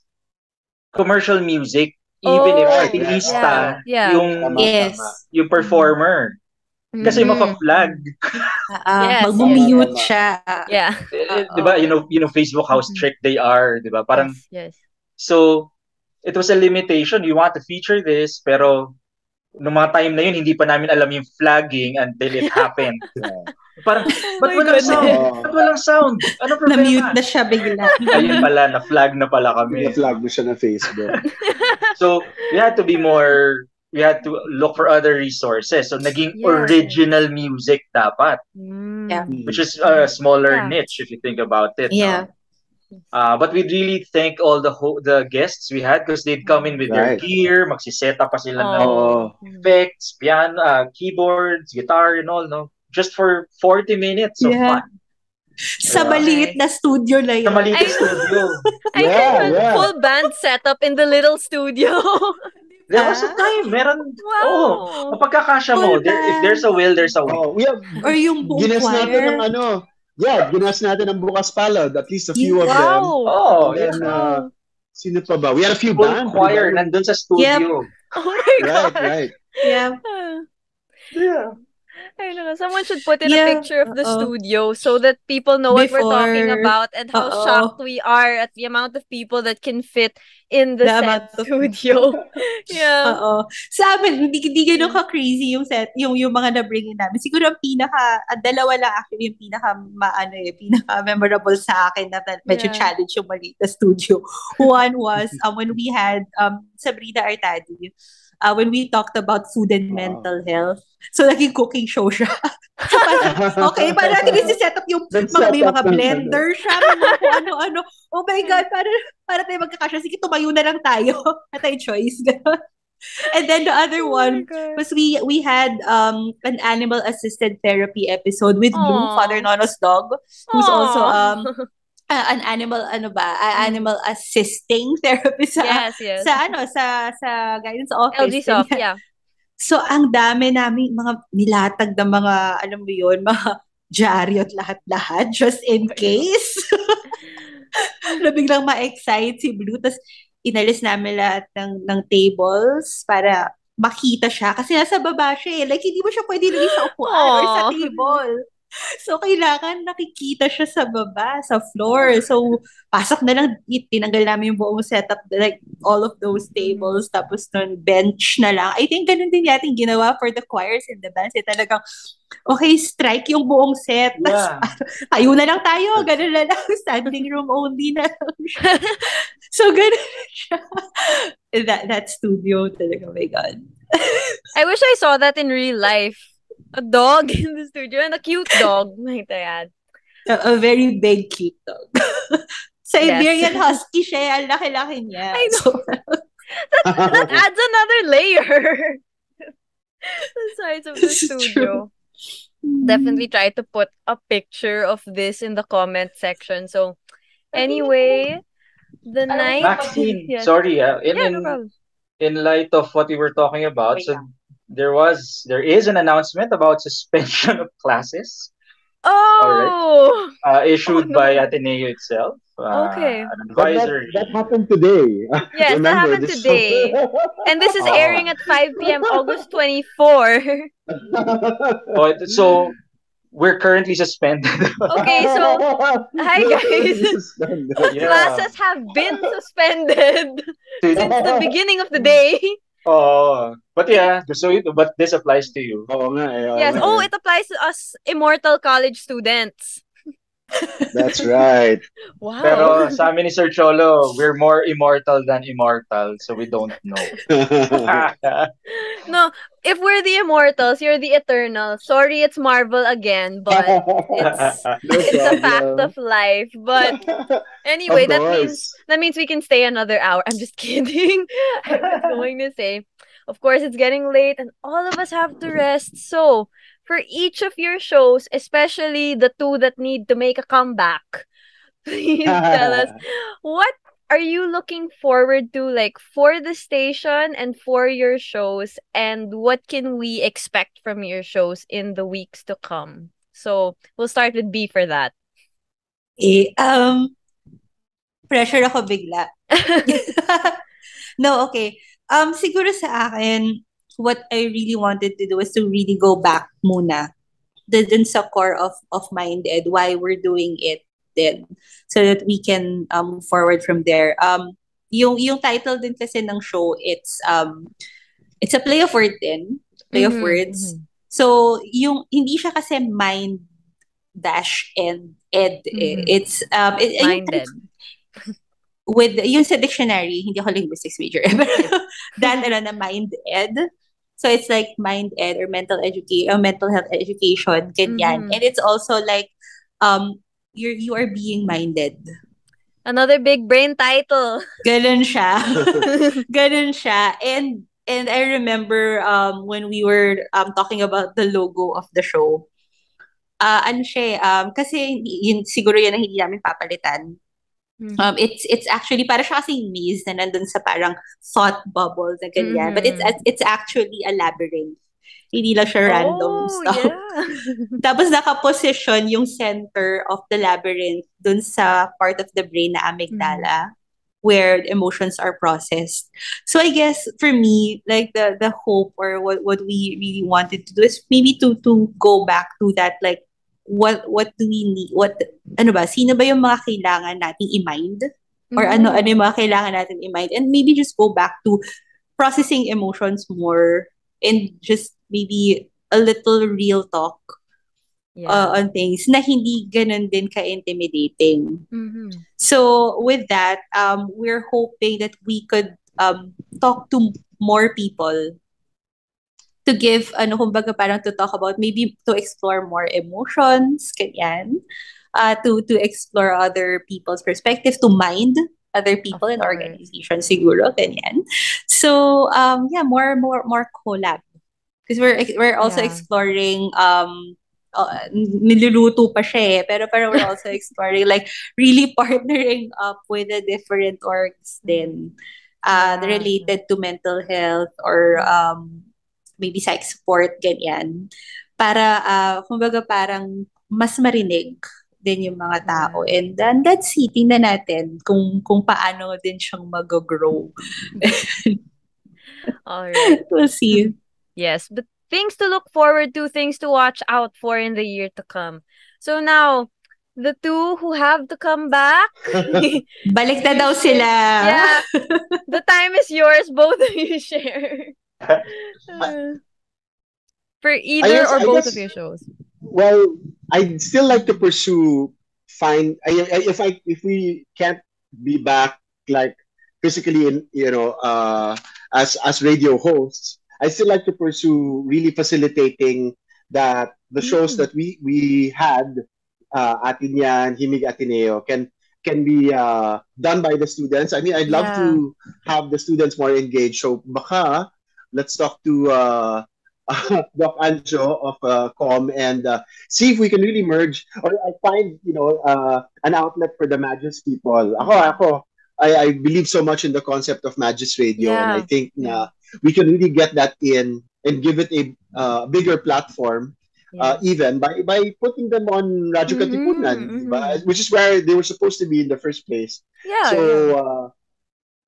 Commercial music, even if Oh, artista yeah. yung, Tama, Yes. yung performer. Kasi Mhm. maka-flag. Ah, Yes, magmumute yes. siya. Yeah. Eh, Di ba? You know, you know, Facebook how strict they are. Di ba? Parang, yes, yes. So, it was a limitation. You want to feature this, pero nung mga time na yun, hindi pa namin alam yung flagging until it happened. Parang, ba't my walang goodness. sound? Ba't walang sound? Ano problema? Na-mute na siya bigla. Ayun pala, na-flag na pala kami. Na-flag mo siya na Facebook. So, we had to be more, we had to look for other resources. So, naging Yes. original music dapat, Mm. Yeah. which is a smaller Yeah. niche if you think about it. no? Yeah. Uh, but we really thank all the ho- the guests we had because they'd come in with their Right. gear, magsiset up pa sila ng Oh. effects, piano, uh, keyboards, guitar, and all, no? Just for 40 minutes of Yeah. fun. Sa maliit na studio na Sa yun. maliit I- studio. I Yeah, can have yeah. full band setup in the little studio. There was a time, meron, wow. oh, mapagkakasya mo. There, if band. there's a will, there's a way. Oh, we have Or yung buong ginas natin ng choir. ano. Yeah, ginas natin ng bukas palad. At least a few of them. wow. Oh, And yeah. uh, sino pa ba? We had a few Full bands. choir, diba? nandun sa studio. Oh my Right, god. right. Yeah. Yeah. I know. Someone should put in Yeah, a picture of the oo. studio so that people know what we're talking Before. about and how Oo. shocked we are at the amount of people that can fit in the, The set studio. yeah. Oo. Sa amin, hindi, hindi ganun ka-crazy yung set, yung, yung mga na-bring in namin. Siguro ang pinaka, ang dalawa lang actually yung pinaka, maano eh, pinaka memorable sa akin na na- medyo Yeah. challenge yung maliit na studio. One was um, when we had um, Sabrina Artadi, uh, when we talked about food and Wow. mental health. So, naging cooking show siya. so, parang, okay, parang natin din set up yung mga, may mga blender siya, mga kung ano-ano. Oh my God, para, para tayo magkakasya. Sige, tumayo na lang tayo. Na tayo choice. And then the other Oh one was we we had um an animal assisted therapy episode with Blue, Aw. Father Nono's dog, who's also Aw. um uh, an animal ano ba, a- animal assisting therapist sa yes, yes. sa ano sa sa guidance office. LG Soft, yeah. So ang dami namin mga nilatag na mga alam mo yun, mga dyaryo at lahat-lahat just in case. na biglang ma-excite si Blue. Tapos inalis namin lahat ng, ng tables para makita siya. Kasi nasa baba siya eh. Like, hindi mo siya pwede ilagay sa upuan or sa table. So, kailangan nakikita siya sa baba, sa floor. So, pasok na lang, tinanggal namin yung buong setup, like, all of those tables, tapos nun, bench na lang. I think ganun din yata yung ginawa for the choirs and the bands. Eh, talagang, okay, strike yung buong set. Yeah. Tayo na lang tayo, ganun na lang, standing room only na lang siya. so, ganun siya. That, that studio talaga, oh my God. I wish I saw that in real life. A dog in the studio and a cute dog, might I add. A, a very big, cute dog. Siberian Yes. Husky siya. Ang laki-laki niya. I know. So, That adds another layer. the size of the This studio. Definitely try to put a picture of this in the comment section. So, anyway, the night. Maxine, Yes. sorry, uh, in, Yeah, no in, in light of what we were talking about, Wait so lang. There was there is an announcement about suspension of classes Oh! uh, issued Oh, no. by Ateneo itself. Uh, Okay. An But that, that happened today. Yes, that happened this- today. And this is Oh. airing at 5 p.m. August 24. Oh, so we're currently suspended. Okay, so hi guys. Yeah. Classes have been suspended since the beginning of the day. Oh, but yeah, so it, but this applies to you. Oo nga eh, Yes. nga Oh, eh. it applies to us immortal college students. That's right. Wow. Pero sa amin ni Sir Cholo, we're more immortal than immortal, so we don't know. no, if we're the immortals, you're the eternal. Sorry, it's Marvel again, but it's No it's a fact of life. But anyway, that means that means we can stay another hour. I'm just kidding. I was going to say, of course, it's getting late and all of us have to rest. So, for each of your shows, especially the two that need to make a comeback, please tell us what are you looking forward to like for the station and for your shows and what can we expect from your shows in the weeks to come? So, we'll start with B for that. eh, um, pressure ako bigla. no, okay. Um, siguro sa akin, what I really wanted to do is to really go back muna dun, sa core of, of Minded, why we're doing it then, so that we can um, move forward from there. Um, yung, yung title din kasi ng show, it's um, it's a play of word din, play of Mhm, words. mhm. So, yung, hindi siya kasi mind dash and ed. eh. Mhm. It's, um, it, yung- Minded. with yung sa dictionary, hindi ako linguistics major, pero that ano na mind ed. So it's like mind ed or mental education, or mental health education, ganyan. Mhm. And it's also like um you're you are being minded. Another big brain title. Ganun siya. Ganun siya. And and I remember um when we were um talking about the logo of the show. Uh, ano siya, eh, um, kasi yun, siguro yan ang hindi namin papalitan. Mhm. Um, it's it's actually para siya kasing maze na nandun sa parang thought bubble na ganyan. But it's Mhm. it's actually a labyrinth. Hindi lang siya random oh, stuff. yeah. Tapos nakaposition yung center of the labyrinth dun sa part of the brain na amygdala where the emotions are processed. So I guess for me, like the the hope or what what we really wanted to do is maybe to to go back to that like what what do we need what ano ba sino ba yung mga kailangan nating i-mind or ano Mhm. ano yung mga kailangan natin i-mind and maybe just go back to processing emotions more and just maybe a little real talk Yeah. uh, on things na hindi ganun din ka-intimidating. Mhm. So with that, um, we're hoping that we could um, talk to more people to give, ano, kumbaga parang to talk about, maybe to explore more emotions, ganyan. Uh, to, to explore other people's perspective, to mind other people course. organizations, siguro, ganyan. So, um, yeah, more, more, more collab. Because we're, we're also Yeah. exploring, um, uh, niluluto pa siya eh, pero parang we're also exploring like really partnering up with the different orgs then uh, related to mental health or um, maybe psych support, ganyan. Para, uh, kumbaga parang mas marinig din yung mga tao. And then, let's see, tingnan natin kung, kung paano din siyang mag-grow. All right. we'll see. Yes, but things to look forward to, things to watch out for in the year to come. So now, the two who have to come back. Balik na daw sila. yeah, the time is yours. Both of you share. Uh, for either guess- or both guess- of your shows. Well, I'd still like to pursue find I, I- if I if we can't be back like physically in you know uh as as radio hosts I still like to pursue really facilitating that the shows Mm. that we we had, uh, Atin Yan, Himig Ateneo, can can be uh, done by the students. I mean, I'd love Yeah. to have the students more engaged. So baka, let's talk to uh, Doc Ancho of uh, Com and uh, see if we can really merge or I find you know uh, an outlet for the Magis people. Ako, ako, I, I believe so much in the concept of Magis Radio, and I think na we can really get that in and give it a uh, bigger platform. Uh, even by by putting them on Radyo Mhm, Katipunan, diba? which is where they were supposed to be in the first place. yeah. So yeah.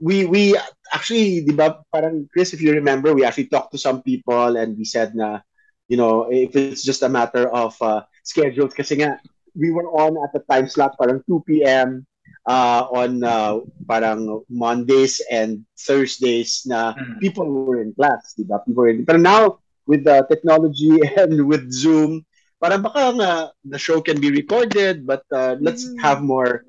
We we actually, di ba, parang Chris, if you remember, we actually talked to some people and we said na, you know, if it's just a matter of uh, schedules, kasi nga, we were on at the time slot parang 2 p.m. Uh, on uh, parang Mondays and Thursdays na Mhm. people were in class, di ba? People were in, pero now, with the technology and with Zoom, parang baka nga the show can be recorded, but uh, let's Mhm. have more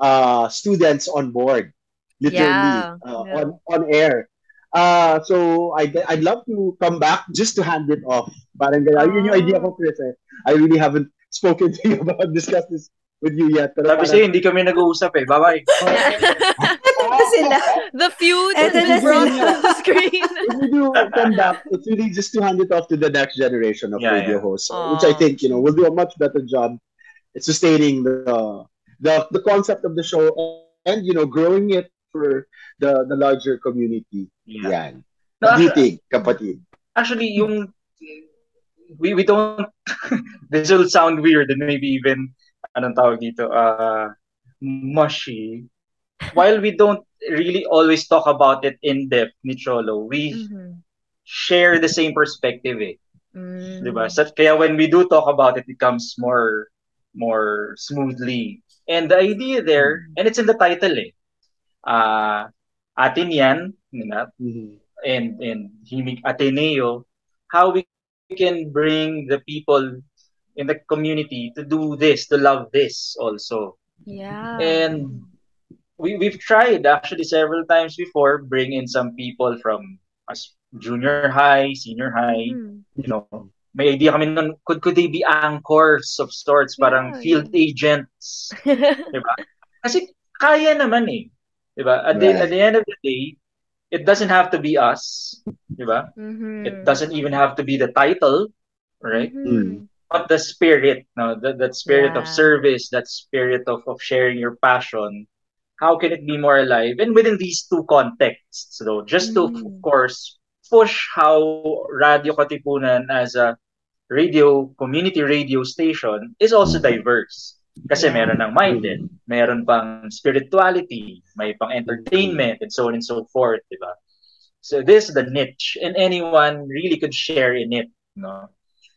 uh, students on board, literally Yeah, uh, yeah. on on air. Uh, so I'd, I'd love to come back just to hand it off. Parang gaya. Yun yung idea ko, Chris. Eh. I really haven't spoken to you about discuss this with you yet. Pero Sabi sa'yo, hindi kami nag-uusap eh. Bye-bye. Ito sila. the feud has Eto been brought to the screen. if we do come back, it's really just to hand it off to the next generation of Yeah, radio yeah. hosts, which I think you know will do a much better job sustaining the the the concept of the show and you know growing it for the the larger community. Yeah. Yan. Think, kapatid? actually, yung we we don't this will sound weird and maybe even anong tawag dito uh mushy while we don't really always talk about it in depth ni Cholo we Mhm. share the same perspective eh Mm. Diba? So, kaya when we do talk about it, it comes more more smoothly. And the idea there, and it's in the title eh, uh, atin yan, you know, Mhm. and, and Himig Ateneo, how we can bring the people in the community to do this, to love this also. Yeah. And we, we've tried actually several times before, bring in some people from as junior high, senior high, Mm. you know, may idea kami nun, could, could they be anchors of sorts, parang Yeah, field agents, diba? Kasi kaya naman eh, diba? At, the, at the end of the day, it doesn't have to be us, diba? Mhm. It doesn't even have to be the title, right? Mhm. But the spirit, no, that, that spirit of service, that spirit of, of sharing your passion, how can it be more alive? And within these two contexts, though, just to, of Mm. course, push how Radyo Katipunan as a radio, community radio station is also diverse. Kasi meron ng minded, meron pang spirituality, may pang entertainment, and so on and so forth, di ba? So this is the niche, and anyone really could share in it, no?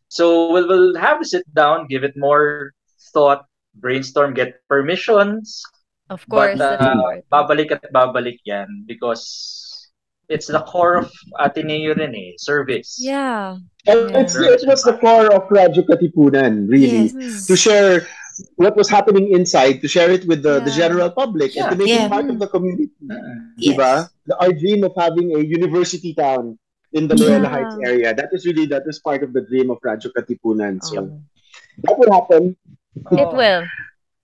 So we'll, we'll have to sit down, give it more thought, brainstorm, get permissions, Of course, but uh, babalik at babalik yan because it's the core of Ateneo rin eh, service. Yeah. And Yeah. it's, it was the core of Radyo Katipunan, really, Yes. to share what was happening inside, to share it with the, the general public, yeah. and to make Yeah. it part of the community. Mm. Diba? The, our dream of having a university town in the Loyola Yeah. Heights area. That is really that is part of the dream of Radyo Katipunan. So Um, that will happen. it Oh. will.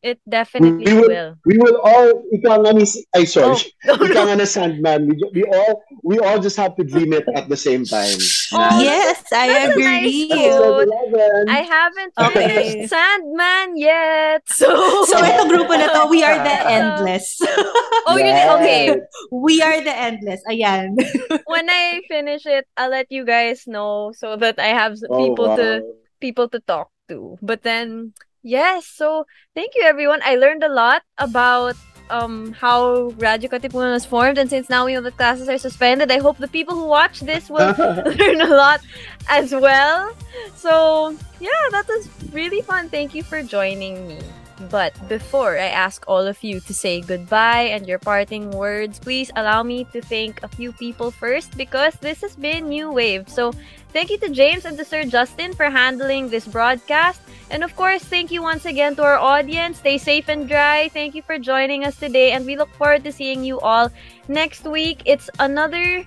It definitely We will- will. We will all ika nga ni ay sorry. Oh, no, Ika no. nga na Sandman. We, we all we all just have to dream it at the same time. Oh, Yes, I that's a agree. nice quote. Episode 11. I haven't Okay. finished Sandman yet. So, So ito grupo na to, we are the endless. Oh, you did? Okay. we are the endless. Ayan. When I finish it, I'll let you guys know so that I have s- Oh, people to people to talk to. But then, yes, so thank you everyone. I learned a lot about um how Radyo Katipunan was formed and since now we know that classes are suspended, I hope the people who watch this will learn a lot as well. So, yeah, that was really fun. Thank you for joining me. But before I ask all of you to say goodbye and your parting words, please allow me to thank a few people first because this has been New Wave. So, thank you to James and to Sir Justin for handling this broadcast. And of course, thank you once again to our audience. Stay safe and dry. Thank you for joining us today, and we look forward to seeing you all next week. It's another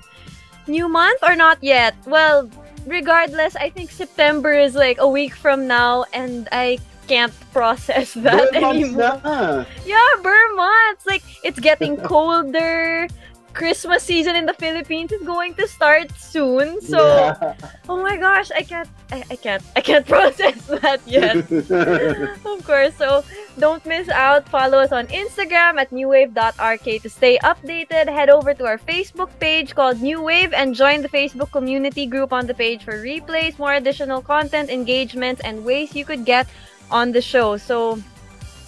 New month or not yet? Well, regardless, I think September is like a week from now, and I can't process that anymore. na. Yeah, burn months. Like it's getting colder. Christmas season in the Philippines is going to start soon. So, Yeah. oh my gosh, I can't, I, I can't, I can't process that yet. of course. So don't miss out. Follow us on Instagram at newwave.rk to stay updated. Head over to our Facebook page called New Wave and join the Facebook community group on the page for replays, more additional content, engagements, and ways you could get on the show. So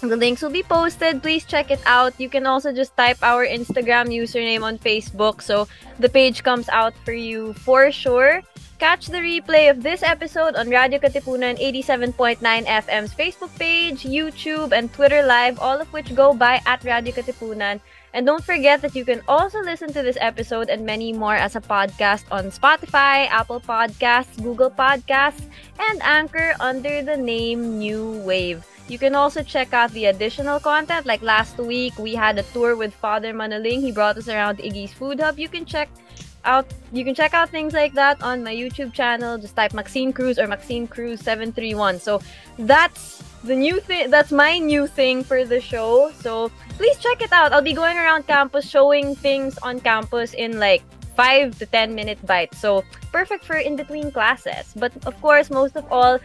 the links will be posted. Please check it out. You can also just type our Instagram username on Facebook so the page comes out for you for sure. Catch the replay of this episode on Radyo Katipunan 87.9 FM's Facebook page, YouTube, and Twitter Live, all of which go by at Radyo Katipunan. And don't forget that you can also listen to this episode and many more as a podcast on Spotify, Apple Podcasts, Google Podcasts, and Anchor under the name New Wave. You can also check out the additional content. Like last week, we had a tour with Father Manaling. He brought us around Iggy's Food Hub. You can check out you can check out things like that on my YouTube channel. Just type Maxine Cruz or Maxine Cruz 731. So that's the new thing that's my new thing for the show. So please check it out. I'll be going around campus showing things on campus in like 5 to 10 minute bites. So perfect for in between classes. But of course, most of all,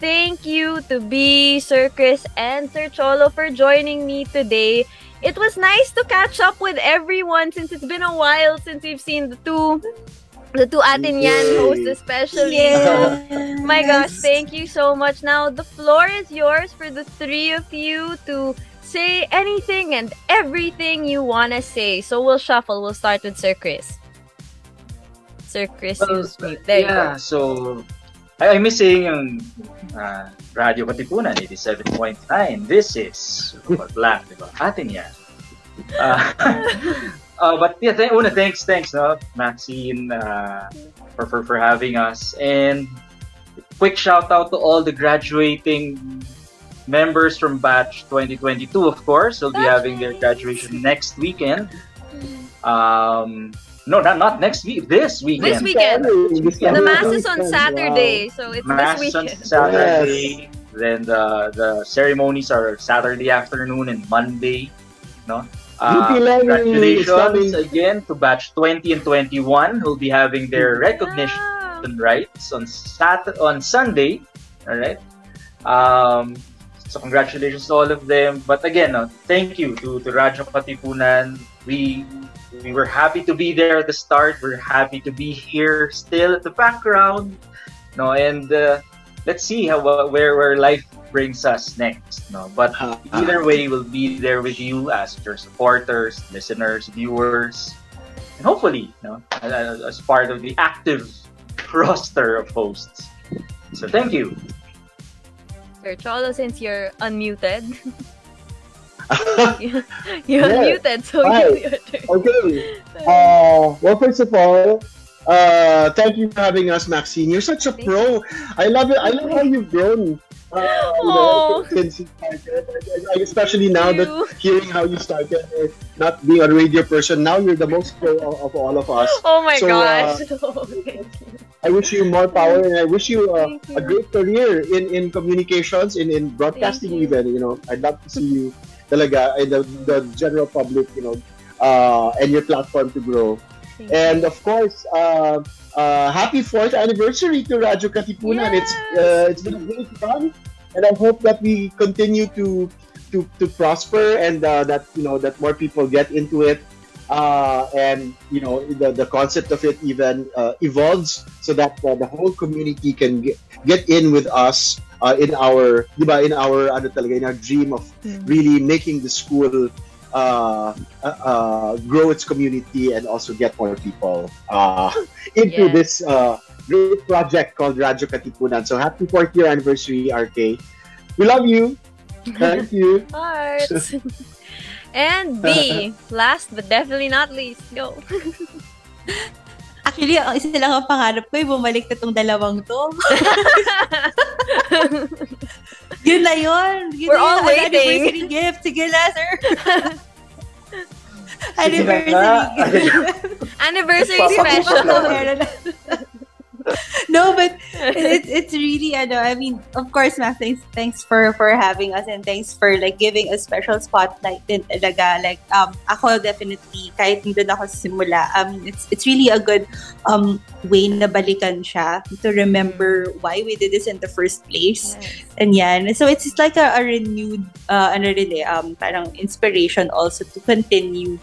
thank you to B, Sir Chris, and Sir Cholo for joining me today. It was nice to catch up with everyone since it's been a while since we've seen the two the two Atin Yan hosts especially. So, my gosh, thank you so much. Now the floor is yours for the three of you to say anything and everything you wanna say. So we'll shuffle. We'll start with Sir Chris. Sir Chris, you speak. There you go. yeah, so I, I miss saying yung uh, Radio Katipunan 87.9. This is blank, di ba? Atin yan. Uh, uh, but yeah, th- una, thanks, thanks, no, Maxine, uh, for, for, for having us. And quick shout out to all the graduating members from batch 2022, of course. They'll be having their graduation next weekend. Um, no, not, not next week, this weekend. This weekend. The mass is on weekend, Saturday, so it's Mass this on weekend. Saturday. Then the the ceremonies are Saturday afternoon and Monday. No. Uh, UP Learning is congratulations again to batch 20 and 21 who'll be having their recognition Wow. rites on Sat on Sunday. All right. Um, so congratulations to all of them. But again, no, thank you to to Radyo Katipunan. We we were happy to be there at the start. We're happy to be here still at the background. No, and uh, let's see how where where life brings us next. No, but either way, we'll be there with you as your supporters, listeners, viewers, and hopefully, you know, as, as part of the active roster of hosts. So thank you. Sir Cholo, since you're unmuted, you're unmuted, so Hi. you. Okay. Uh, well, first of all, uh, thank you for having us, Maxine. You're such a Thank pro. I love it. I love how you've grown. Uh, you know, since you started, especially now you. that hearing how you started, uh, not being a radio person, now you're the most pro of, all of us. Oh my So, gosh. uh, Oh, thank you. I wish you more power, and I wish you, uh, you. a great career in, in communications, in, in broadcasting, you. even. You know, I'd love to see you, talaga, the, the general public, you know, uh, and your platform to grow. Thank you. And of course, uh, uh, happy fourth anniversary to Radyo Katipunan. It's uh, it's been a great run, and I hope that we continue to to, to prosper and uh, that you know that more people get into it. Uh, and you know the, the concept of it even uh, evolves so that uh, the whole community can get, get in with us uh, in our di ba, in our ano talaga in our dream of Mm. really making the school uh, uh, uh, grow its community and also get more people uh, into Yes. this uh, great project called Radyo Katipunan. So happy fourth year anniversary, RK. We love you. Thank you. Hearts. and B, last but definitely not least, go. Actually, ang isa lang ang pangarap ko, ay bumalik na tong dalawang to. yun na yun. Yun We're na all yun, waiting. anniversary gift. Sige na, sir. Anniversary. Anniversary Papakita special. No, but it's it's really ano, I mean, of course, Max, thanks thanks for for having us and thanks for like giving a special spotlight din talaga. Like um ako definitely kahit nandun ako sa simula, um it's it's really a good um way na balikan siya to remember why we did this in the first place. And yan. So it's just like a, a renewed uh ano rin eh, um parang inspiration also to continue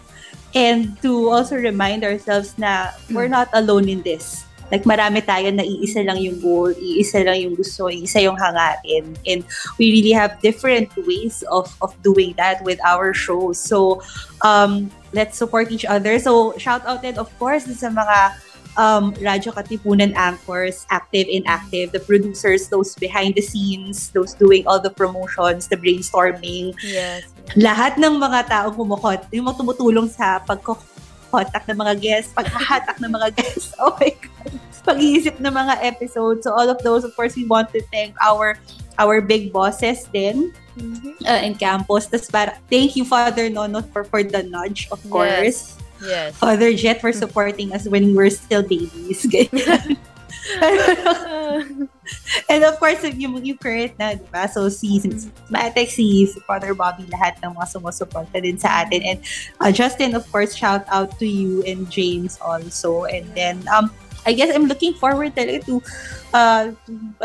and to also remind ourselves na we're not alone in this. Like marami tayo na iisa lang yung goal, iisa lang yung gusto, iisa yung hangarin. And we really have different ways of of doing that with our shows. So um let's support each other. So shout out din of course sa mga um, Radyo Katipunan anchors, active, inactive, the producers, those behind the scenes, those doing all the promotions, the brainstorming, Yes. lahat ng mga taong kumukot, yung mga tumutulong sa pagkokontak ng mga guests, paghahatak ng mga guests, oh my God, pag-iisip ng mga episodes. So all of those, of course, we want to thank our our big bosses din uh, in campus. Tas para, thank you, Father Nono, for, for the nudge, of course. Yes. Father Jet for supporting us when we were still babies. And of course, yung, yung current na, di ba? So, si Matek, si, si Father Bobby, lahat ng mga sumusuporta din sa atin. And uh, Justin, of course, shout out to you and James also. And then, um, I guess I'm looking forward talaga to, to uh,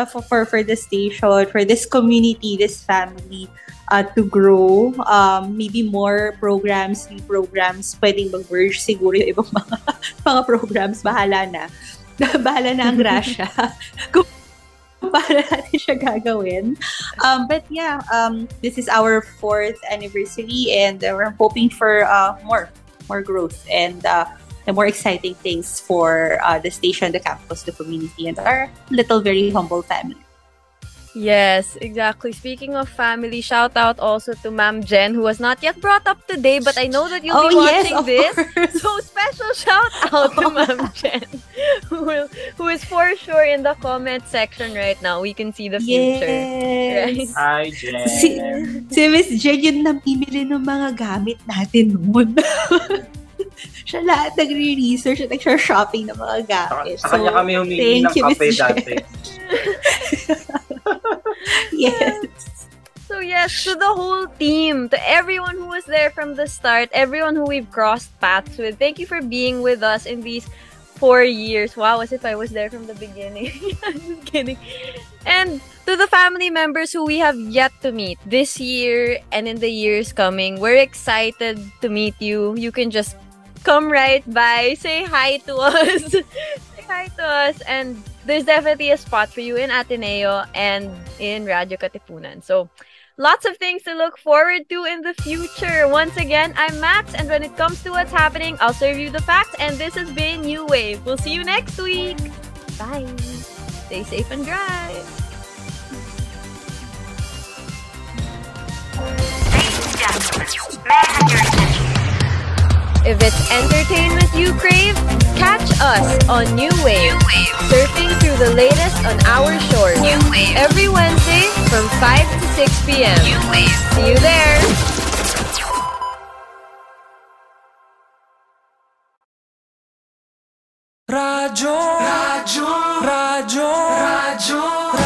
for, for, for the station, for this community, this family, uh, to grow. Um, maybe more programs, new programs, pwedeng mag-merge siguro yung ibang mga, mga programs. Bahala na. Bahala na ang grasya. Kung para natin siya gagawin. Um, but yeah, um, this is our fourth anniversary and uh, we're hoping for uh, more, more growth and uh, and more exciting things for uh, the station, the campus, the community, and our little, very humble family. Yes, exactly. Speaking of family, shout out also to Ma'am Jen, who was not yet brought up today, but I know that you'll Oh, be yes, watching of this. course. So special shout out to Ma'am Jen, who will, who is for sure in the comment section right now. We can see the future. Yes. Hi, Jen. Si, si Miss Jen yung namimili ng mga gamit natin noon. siya lahat nagre-research at nag-shopping ng mga Sa, gamit. sa kanya kami humingi ng thank you, Miss kape dati. Yes. So yes, to the whole team, to everyone who was there from the start, everyone who we've crossed paths with, thank you for being with us in these four years. Wow, as if I was there from the beginning. I'm just kidding. And to the family members who we have yet to meet this year and in the years coming, we're excited to meet you. You can just come right by, say hi to us. say hi to us. And there's definitely a spot for you in Ateneo and in Radyo Katipunan. So, lots of things to look forward to in the future. Once again, I'm Max, and when it comes to what's happening, I'll serve you the facts. And this has been New Wave. We'll see you next week. Bye. Stay safe and drive. If it's entertainment you crave, catch us on New Wave. Surfing through the latest on our shores. Every Wednesday from 5 to 6 p.m. See you there. Radyo, radyo, radyo, radyo,